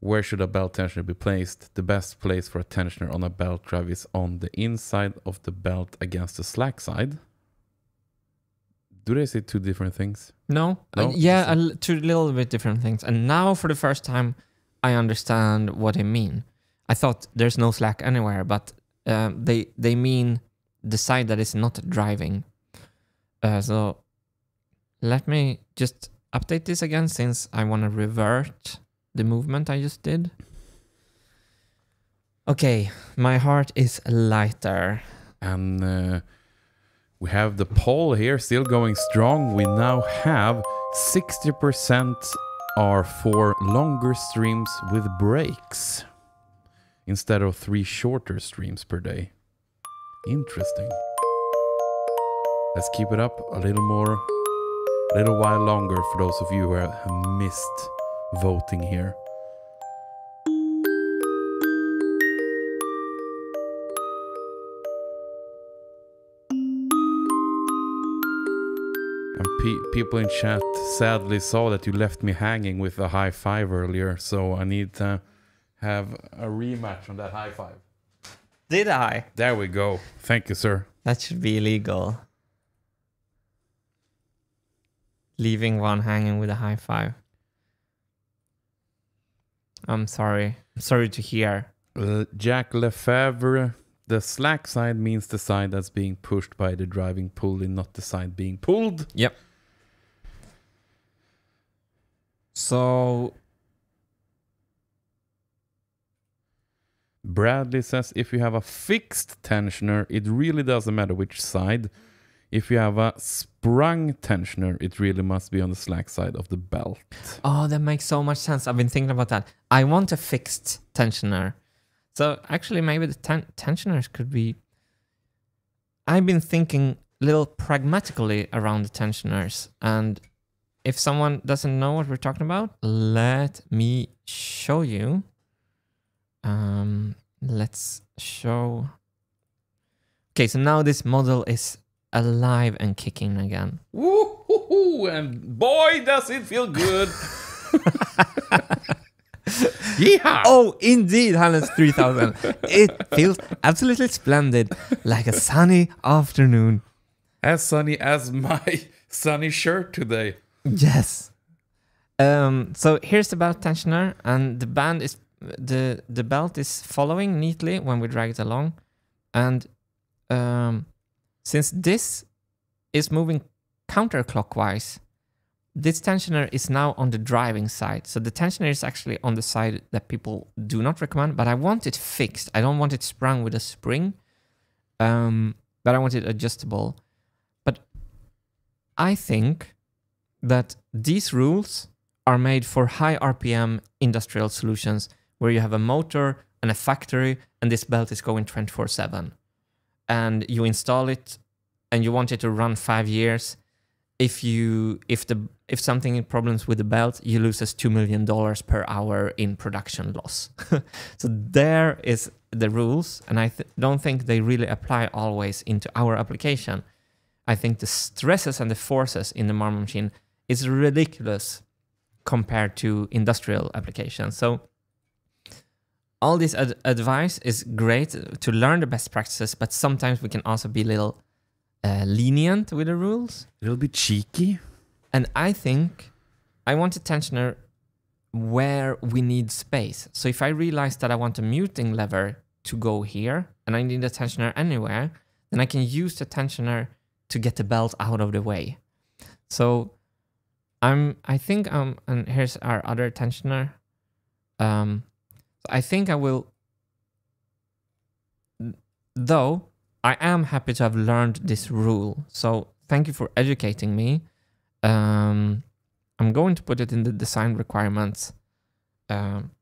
Where should a belt tensioner be placed? The best place for a tensioner on a belt drive is on the inside of the belt against the slack side. Do they say two different things? No, Uh, yeah, a l- two little bit different things. And now for the first time, I understand what they mean. I thought there's no slack anywhere, but um, they they mean the side that is not driving. Uh, so let me just update this again since I want to revert the movement I just did. Okay, my heart is lighter. And uh, we have the poll here still going strong. We now have 60% are for longer streams with breaks instead of three shorter streams per day. Interesting. Let's keep it up a little more, a little while longer for those of you who have missed voting here. Pe- people in chat sadly saw that you left me hanging with a high five earlier, so I need to have a rematch on that high five. Did I? There we go. Thank you, sir. That should be illegal. Leaving one hanging with a high five. I'm sorry. I'm sorry to hear. Uh, Jack Lefebvre. The slack side means the side that's being pushed by the driving pulley, not the side being pulled. Yep. So Bradley says if you have a fixed tensioner, it really doesn't matter which side. If you have a sprung tensioner, it really must be on the slack side of the belt. Oh, that makes so much sense. I've been thinking about that. I want a fixed tensioner. So actually, maybe the ten- tensioners could be. I've been thinking a little pragmatically around the tensioners. And if someone doesn't know what we're talking about, let me show you. Um, let's show. Okay, so now this model is alive and kicking again. Woo-hoo-hoo, and boy, does it feel good! Yeehaw! Oh, indeed, Hannes 3000. it feels absolutely splendid, like a sunny afternoon. As sunny as my sunny shirt today. Yes. Um, so here's the belt tensioner, and the band is the the belt is following neatly when we drag it along, and um, since this is moving counterclockwise, this tensioner is now on the driving side. So the tensioner is actually on the side that people do not recommend, but I want it fixed. I don't want it sprung with a spring, um, but I want it adjustable. But I think that these rules are made for high RPM industrial solutions where you have a motor and a factory and this belt is going 24 7 and you install it and you want it to run five years. If you if the if something problems with the belt you loses two million dollars per hour in production loss. So there is the rules and i th- don't think they really apply always into our application. I think the stresses and the forces in the marble machine is ridiculous compared to industrial applications so all this ad- advice is great to learn the best practices but sometimes we can also be a little uh, lenient with the rules A little bit cheeky. and I think I want a tensioner where we need space. So if I realize that I want a muting lever to go here and I need a tensioner anywhere, then I can use the tensioner to get the belt out of the way. So I'm I think um and here's our other tensioner. Um I think I will though I am happy to have learned this rule. So thank you for educating me. Um, I'm going to put it in the design requirements. Um,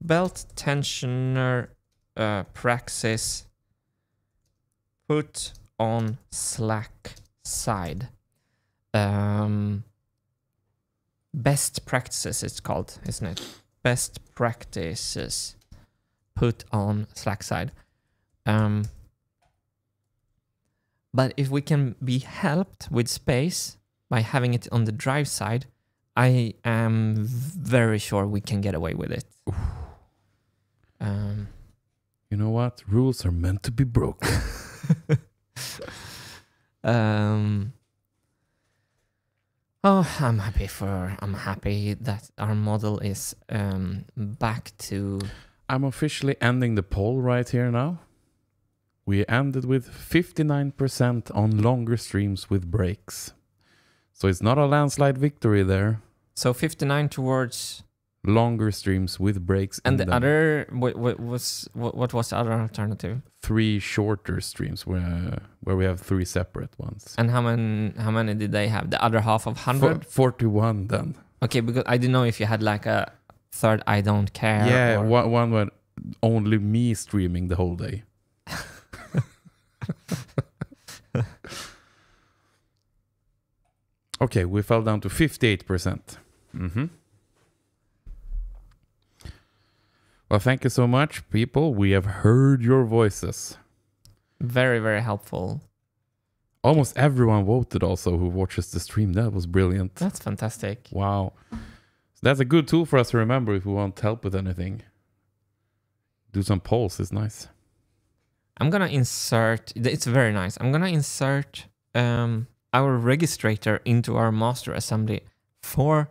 belt tensioner uh, praxis put on slack side. Um, best practices, it's called, isn't it? Best practices put on slack side. Um, but if we can be helped with space by having it on the drive side, I am very sure we can get away with it. Um, You know what? Rules are meant to be broken. um, oh, I'm happy for. I'm happy that our model is um, back to. I'm officially ending the poll right here now. We ended with 59% on longer streams with breaks. So it's not a landslide victory there. So 59 towards, Longer streams with breaks and the other what, what was what, what was the other alternative? three shorter streams where where we have three separate ones. And how many how many did they have? The other half of For- hundred? 41 then. Okay, because I didn't know if you had like a third I don't care. yeah, or- one, one where only me streaming the whole day. okay, we fell down to 58%. percent hmm Well, thank you so much, people. We have heard your voices. very very helpful. Almost everyone voted also who watches the stream. That was brilliant. That's fantastic. Wow. So that's a good tool for us to remember if we want help with anything. Do some polls is nice. I'm gonna insert. It's very nice. I'm gonna insert um, our registrator into our master assembly for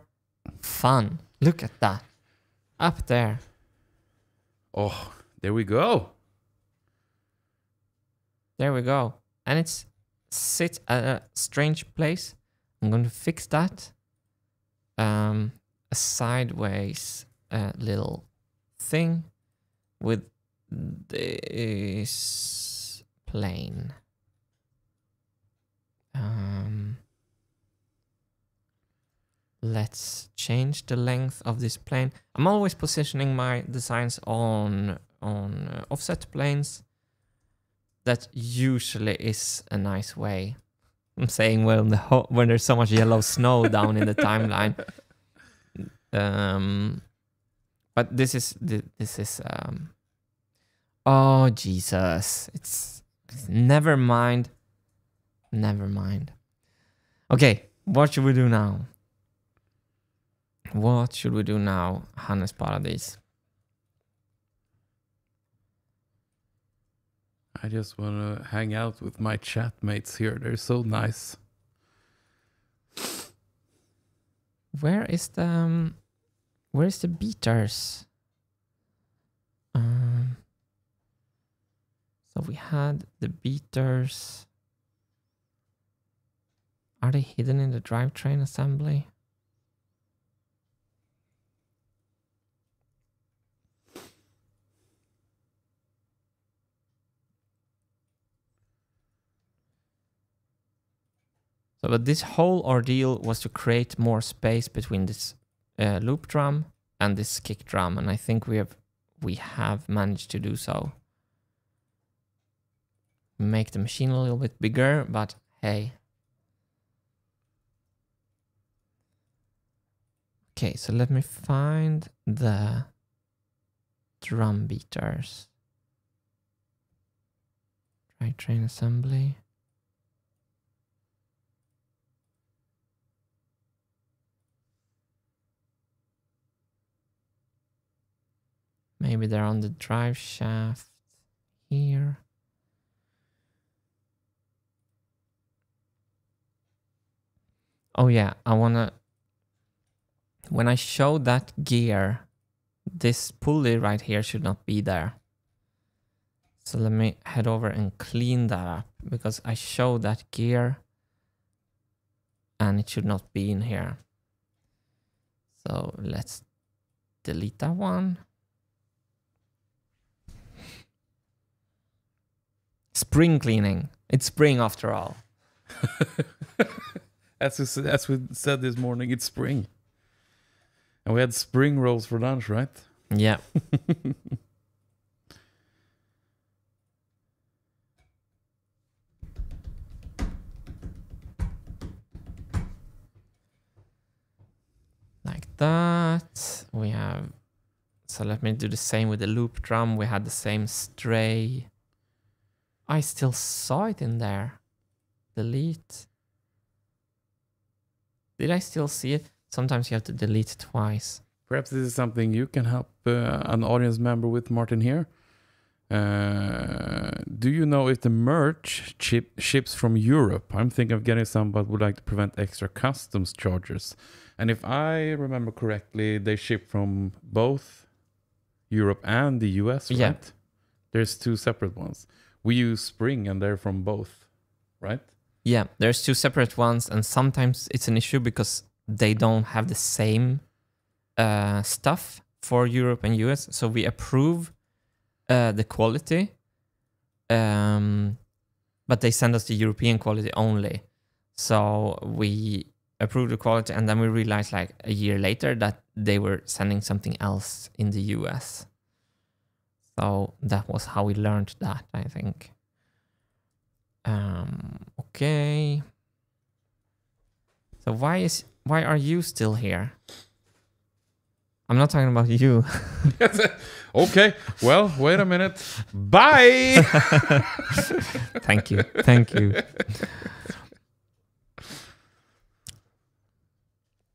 fun. Look at that. Up there. Oh, there we go. There we go. And it's sit at a strange place. I'm going to fix that. Um, a sideways uh, little thing with this plane. Um, let's change the length of this plane. I'm always positioning my designs on on uh, offset planes. That usually is a nice way. I'm saying when the ho- when there's so much yellow snow down in the timeline. Um, but this is thi- this is um. Oh Jesus! It's, it's never mind. Never mind. Okay, what should we do now? What should we do now, Hannes Paradis? I just want to hang out with my chat mates here. They're so nice. Where is the um, where is the beaters? Um, so we had the beaters. Are they hidden in the drivetrain assembly? But this whole ordeal was to create more space between this uh, loop drum and this kick drum, and I think we have we have managed to do so. Make the machine a little bit bigger, but hey. Okay, so let me find the drum beaters. Right train assembly. Maybe they're on the drive shaft here. Oh yeah, I wanna. When I show that gear, this pulley right here should not be there. So let me head over and clean that up because I show that gear and it should not be in here. So let's delete that one. Spring cleaning. It's spring after all. As we, as we said this morning, it's spring. And we had spring rolls for lunch, right? Yeah. like that. We have. So let me do the same with the loop drum. We had the same stray. I still saw it in there. Delete. Did I still see it? Sometimes you have to delete twice. Perhaps this is something you can help uh, an audience member with, Martin, here. Uh, do you know if the merch chip ships from Europe? I'm thinking of getting some, but would like to prevent extra customs charges. And if I remember correctly, they ship from both Europe and the US, right? Yeah. There's two separate ones. We use Spring, and they're from both, right? Yeah, there's two separate ones, and sometimes it's an issue because they don't have the same uh, stuff for Europe and US. So we approve uh, the quality, um, but they send us the European quality only. So we approve the quality, and then we realize like a year later that they were sending something else in the US. So that was how we learned that, I think. Um, okay. So why is why are you still here? I'm not talking about you. okay. Well, wait a minute. Bye. Thank you. Thank you.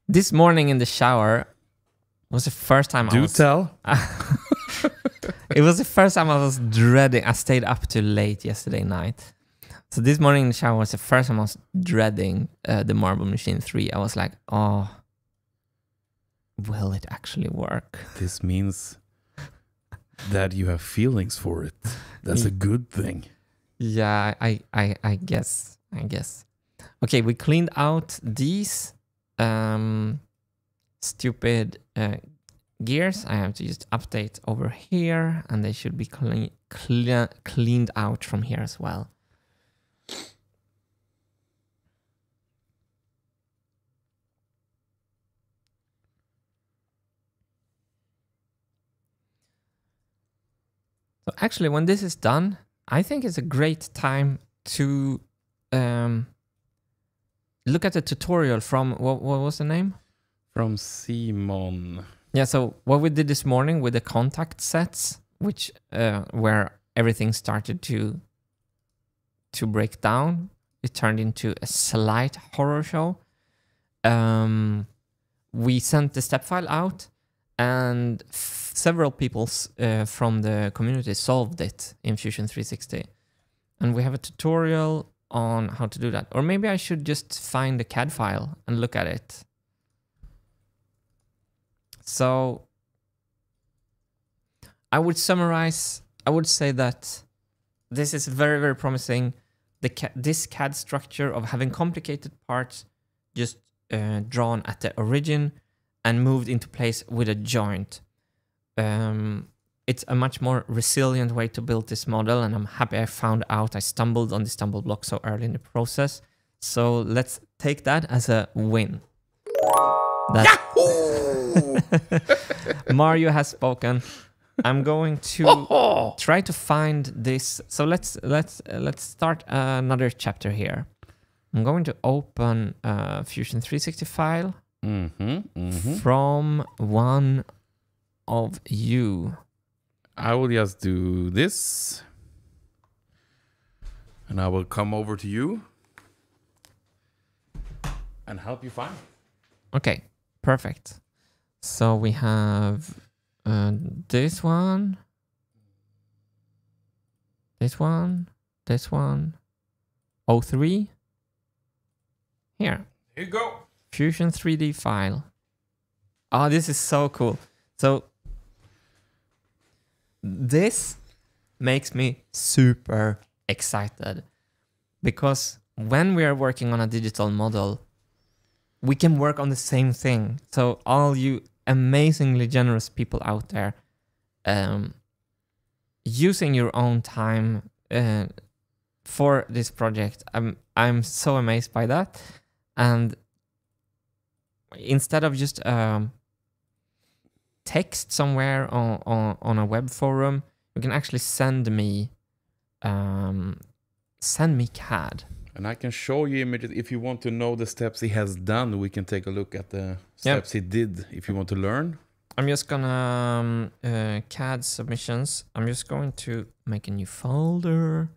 This morning in the shower was the first time I Do tell. it was the first time I was dreading. I stayed up too late yesterday night. So this morning in the shower was the first time I was dreading uh, the Marble Machine 3. I was like, oh, will it actually work? This means that you have feelings for it. That's a good thing. Yeah, I, I, I guess, I guess. Okay, we cleaned out these um, stupid uh, gears. I have to just update over here, and they should be clean, clean, cleaned out from here as well. So actually, when this is done, I think it's a great time to um, look at the tutorial from what, what was the name? From Simon. Yeah, so what we did this morning with the contact sets, which uh, where everything started to to break down, it turned into a slight horror show. Um, we sent the step file out, and several people uh, from the community solved it in Fusion 360, and we have a tutorial on how to do that. Or maybe I should just find the CAD file and look at it. So I would summarize, I would say that this is very, very promising. The this CAD structure of having complicated parts just uh, drawn at the origin and moved into place with a joint. Um, it's a much more resilient way to build this model, and I'm happy I found out. I stumbled on the stumble block so early in the process. So let's take that as a win. That Mario has spoken. I'm going to try to find this. So let's let's uh, let's start another chapter here. I'm going to open a Fusion 360 file Mm-hmm. Mm-hmm. from one of you. I will just do this. And I will come over to you and help you find. Okay, perfect. So we have uh, this one, this one, this one, O3. Here, Here you go. Fusion 3D file. Oh, this is so cool. So this makes me super excited because when we are working on a digital model, we can work on the same thing. So all you amazingly generous people out there, um, using your own time uh, for this project, I'm I'm so amazed by that. And instead of just um, text somewhere on, on on a web forum, you can actually send me um, send me CAD. And I can show you images. If you want to know the steps he has done, we can take a look at the steps he did if you want to learn. I'm just gonna um, uh, CAD submissions. I'm just going to make a new folder.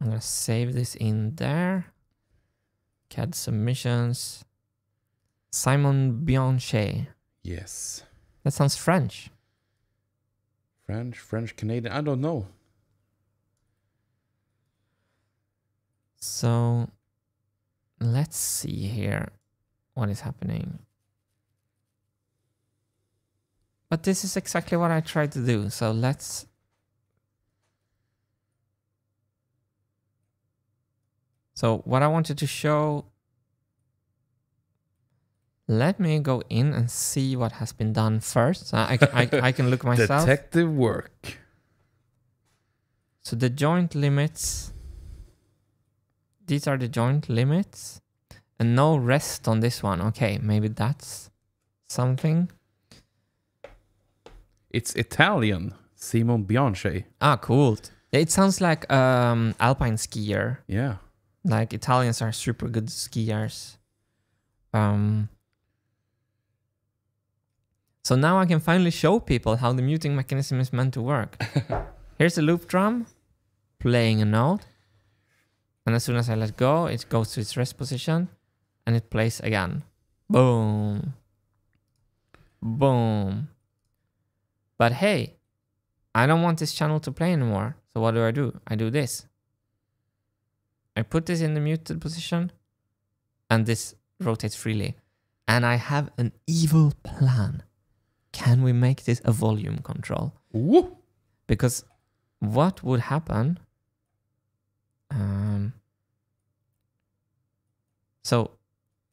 I'm gonna save this in there. CAD submissions. Simon Bianchet. Yes. That sounds French. French, French, Canadian. I don't know. So let's see here what is happening. But this is exactly what I tried to do. So let's. So what I wanted to show. Let me go in and see what has been done first. So I, I, I can look myself. Detective work. So the joint limits, these are the joint limits, and no rest on this one. Okay, maybe that's something. It's Italian. Simon Bianchi. Ah, cool. It sounds like um alpine skier. Yeah. Like Italians are super good skiers. Um. So now I can finally show people how the muting mechanism is meant to work. Here's a loop drum playing a note. And as soon as I let go, it goes to its rest position and it plays again. Boom. Boom. But hey, I don't want this channel to play anymore. So what do I do? I do this. I put this in the muted position and this rotates freely. and I have an evil plan. Can we make this a volume control? Woo! Because what would happen? Um, so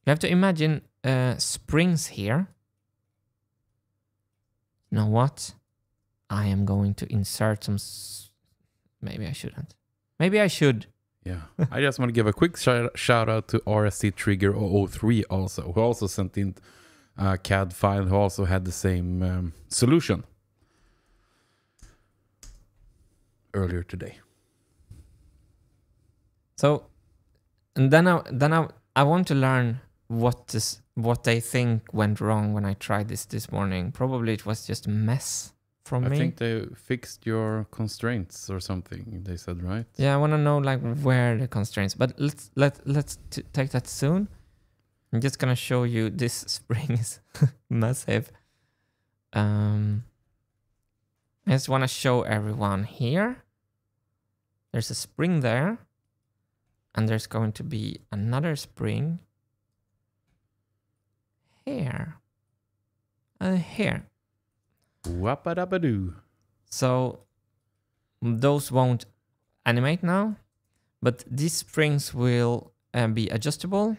you have to imagine uh, springs here. You know what? I am going to insert some. Maybe I shouldn't. Maybe I should. Yeah. I just want to give a quick shout, shout out to RSC Trigger 003 also, who also sent in a CAD file who also had the same um, solution earlier today. So, and then I then I I want to learn what this what they think went wrong when I tried this this morning. Probably it was just a mess from I me. I think they fixed your constraints or something, they said, right? Yeah, I want to know like where the constraints. But let's let let's take that soon. I'm just gonna show you this spring is massive. Um, I just want to show everyone here. There's a spring there, and there's going to be another spring here, and here. Wappadabadoo. So those won't animate now, but these springs will uh, be adjustable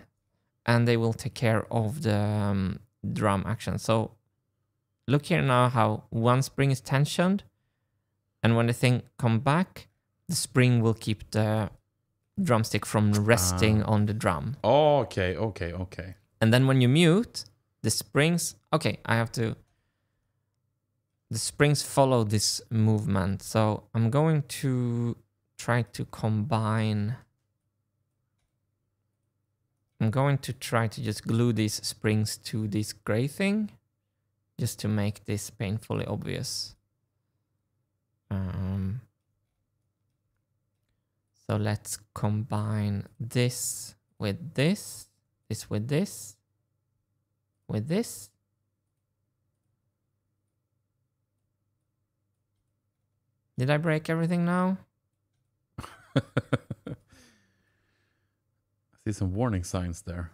and they will take care of the um, drum action. So look here now how one spring is tensioned and when the thing come back, the spring will keep the drumstick from resting on the drum. Oh, okay, okay, okay. And then when you mute, the springs, okay, I have to. The springs follow this movement. So I'm going to try to combine. I'm going to try to just glue these springs to this gray thing just to make this painfully obvious. Um, so let's combine this with this, this with this, with this. Did I break everything now? I see some warning signs there.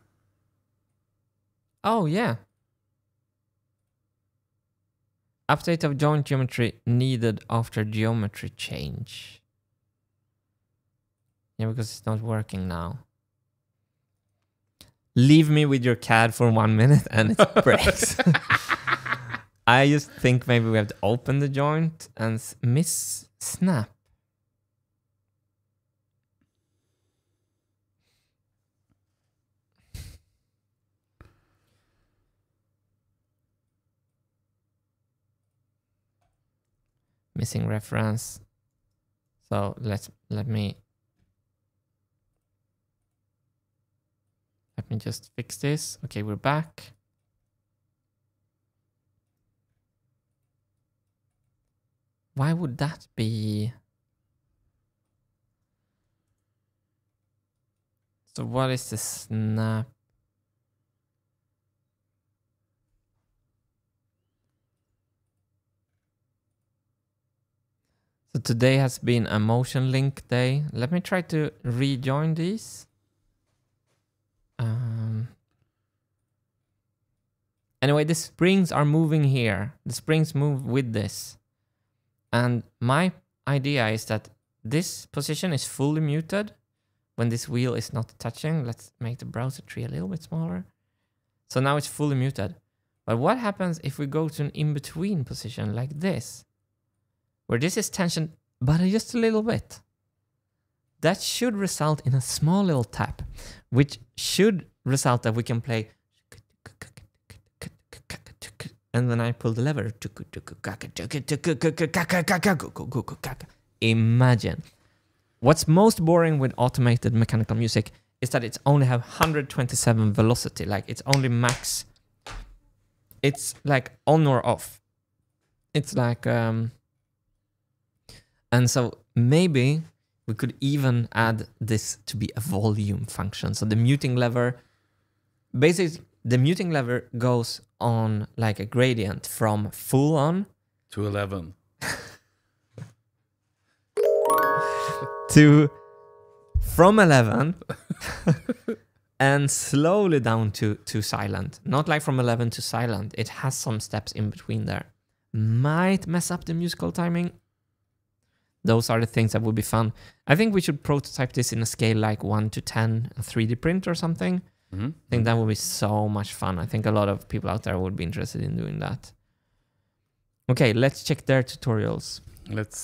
Oh, yeah. Update of joint geometry needed after geometry change. Yeah, because it's not working now. Leave me with your CAD for one minute and it breaks. I just think maybe we have to open the joint and miss snap. Missing reference. So let's let me let me just fix this. Okay, we're back. Why would that be? So what is the snap? So today has been a motion link day. Let me try to rejoin these. Um, anyway, the springs are moving here. The springs move with this. And my idea is that this position is fully muted when this wheel is not touching. Let's make the browser tree a little bit smaller. So now it's fully muted. But what happens if we go to an in-between position like this? Where this is tension, but just a little bit. That should result in a small little tap, which should result that we can play and then I pull the lever. Imagine. What's most boring with automated mechanical music is that it's only have 127 velocity. Like it's only max. It's like on or off. It's like um and so maybe we could even add this to be a volume function. So the muting lever basically the muting lever goes on like a gradient from full on To 11. to from 11 and slowly down to to silent. Not like from 11 to silent. It has some steps in between there. Might mess up the musical timing. Those are the things that would be fun. I think we should prototype this in a scale like 1 to 10, a 3D print or something. Mhm. I think that would be so much fun. I think a lot of people out there would be interested in doing that. Okay, let's check their tutorials. Let's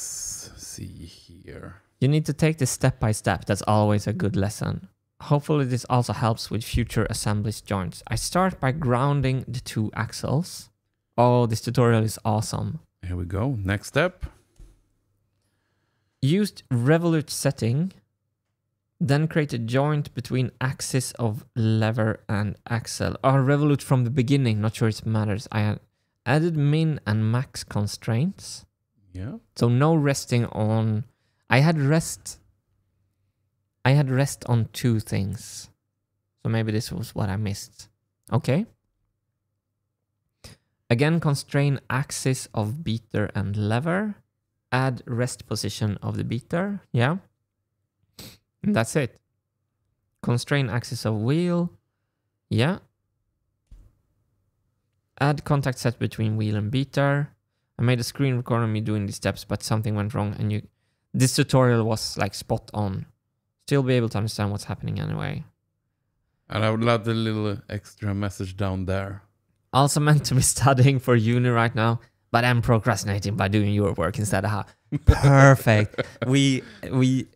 see here. You need to take this step by step. That's always a good lesson. Hopefully, this also helps with future assemblies joints. I start by grounding the two axles. Oh, this tutorial is awesome. Here we go. Next step. Used revolute setting, then create a joint between axis of lever and axle. Oh, revolute from the beginning. Not sure it matters. I added min and max constraints. Yeah. So no resting on. I had rest. I had rest on two things. So maybe this was what I missed. Okay. Again, constrain axis of beater and lever. Add rest position of the beater. Yeah. And that's it. Constrain axis of wheel. Yeah. Add contact set between wheel and beater. I made a screen record of me doing these steps, but something went wrong, and you. This tutorial was like spot on. Still be able to understand what's happening anyway. And I would love the little extra message down there. Also meant to be studying for uni right now, but I'm procrastinating by doing your work instead. of Aha, perfect. we we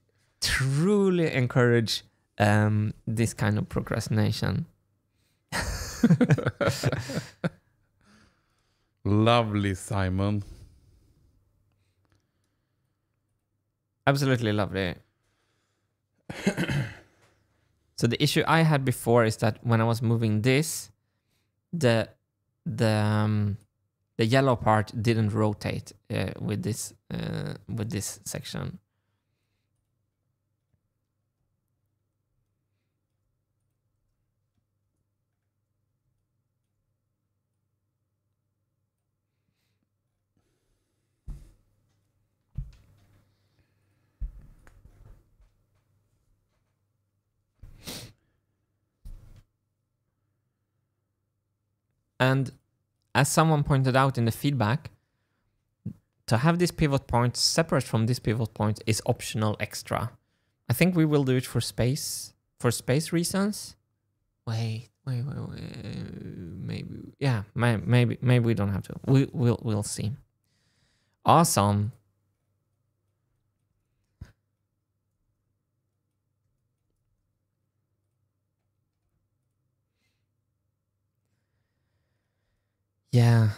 truly encourage um, this kind of procrastination. Lovely, Simon. Absolutely lovely. so the issue I had before is that when I was moving this, the the um, the yellow part didn't rotate uh, with this uh, with this section. And as someone pointed out in the feedback, to have this pivot point separate from this pivot point is optional extra. I think we will do it for space for space reasons. Wait, wait, wait, wait. maybe yeah, may, maybe maybe we don't have to. We we'll we'll see. Awesome. Yeah.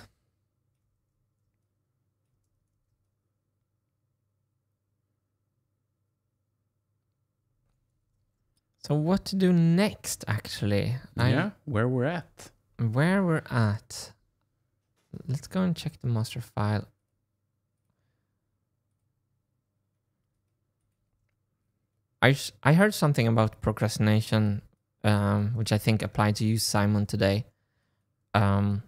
So what to do next actually? yeah, where we're at. where we're at. Let's go and check the master file. I, I heard something about procrastination, um, which I think applied to you, Simon, today. Um,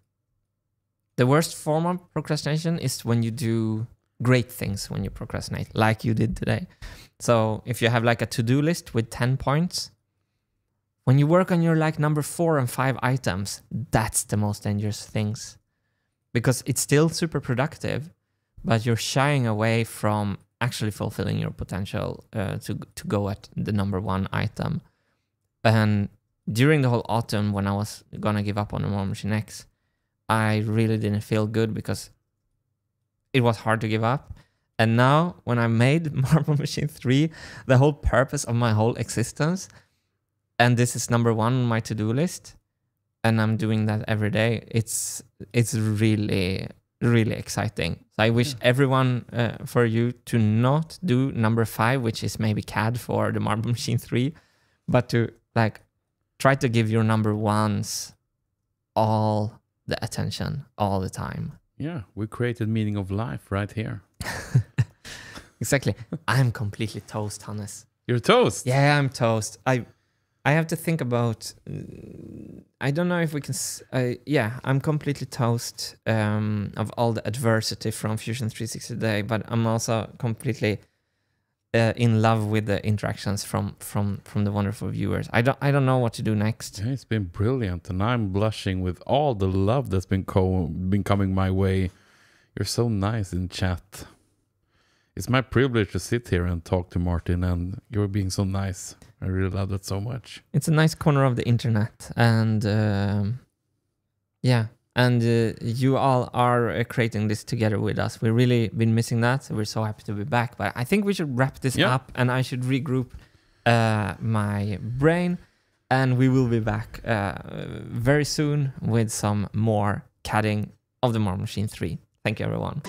the worst form of procrastination is when you do great things when you procrastinate, like you did today. So if you have like a to-do list with 10 points, when you work on your like number four and five items, that's the most dangerous things. Because it's still super productive, but you're shying away from actually fulfilling your potential uh, to to go at the number one item. And during the whole autumn, when I was gonna give up on the Marble Machine X, I really didn't feel good because it was hard to give up. And now, when I made Marble Machine 3, the whole purpose of my whole existence, and this is number one on my to do list, and I'm doing that every day, it's it's really, really exciting. So I wish Yeah. everyone uh, for you to not do number five, which is maybe CAD for the Marble Machine 3, but to like try to give your number ones all the attention all the time. Yeah, we created meaning of life right here. Exactly. I'm completely toast, Hannes. You're toast. Yeah, I'm toast. I I have to think about. I don't know if we can. Uh, yeah, I'm completely toast um, of all the adversity from Fusion 360 today, but I'm also completely uh, in love with the interactions from from from the wonderful viewers. I don't I don't know what to do next. Yeah, it's been brilliant, and I'm blushing with all the love that's been co- been coming my way. You're so nice in chat. It's my privilege to sit here and talk to Martin, and you're being so nice. I really love that so much. It's a nice corner of the internet, and um, yeah, and uh, you all are uh, creating this together with us. We've really been missing that. So we're so happy to be back. But I think we should wrap this Yeah. up, and I should regroup uh, my brain, and we will be back uh, very soon with some more cutting of the Marble Machine 3. Thank you, everyone.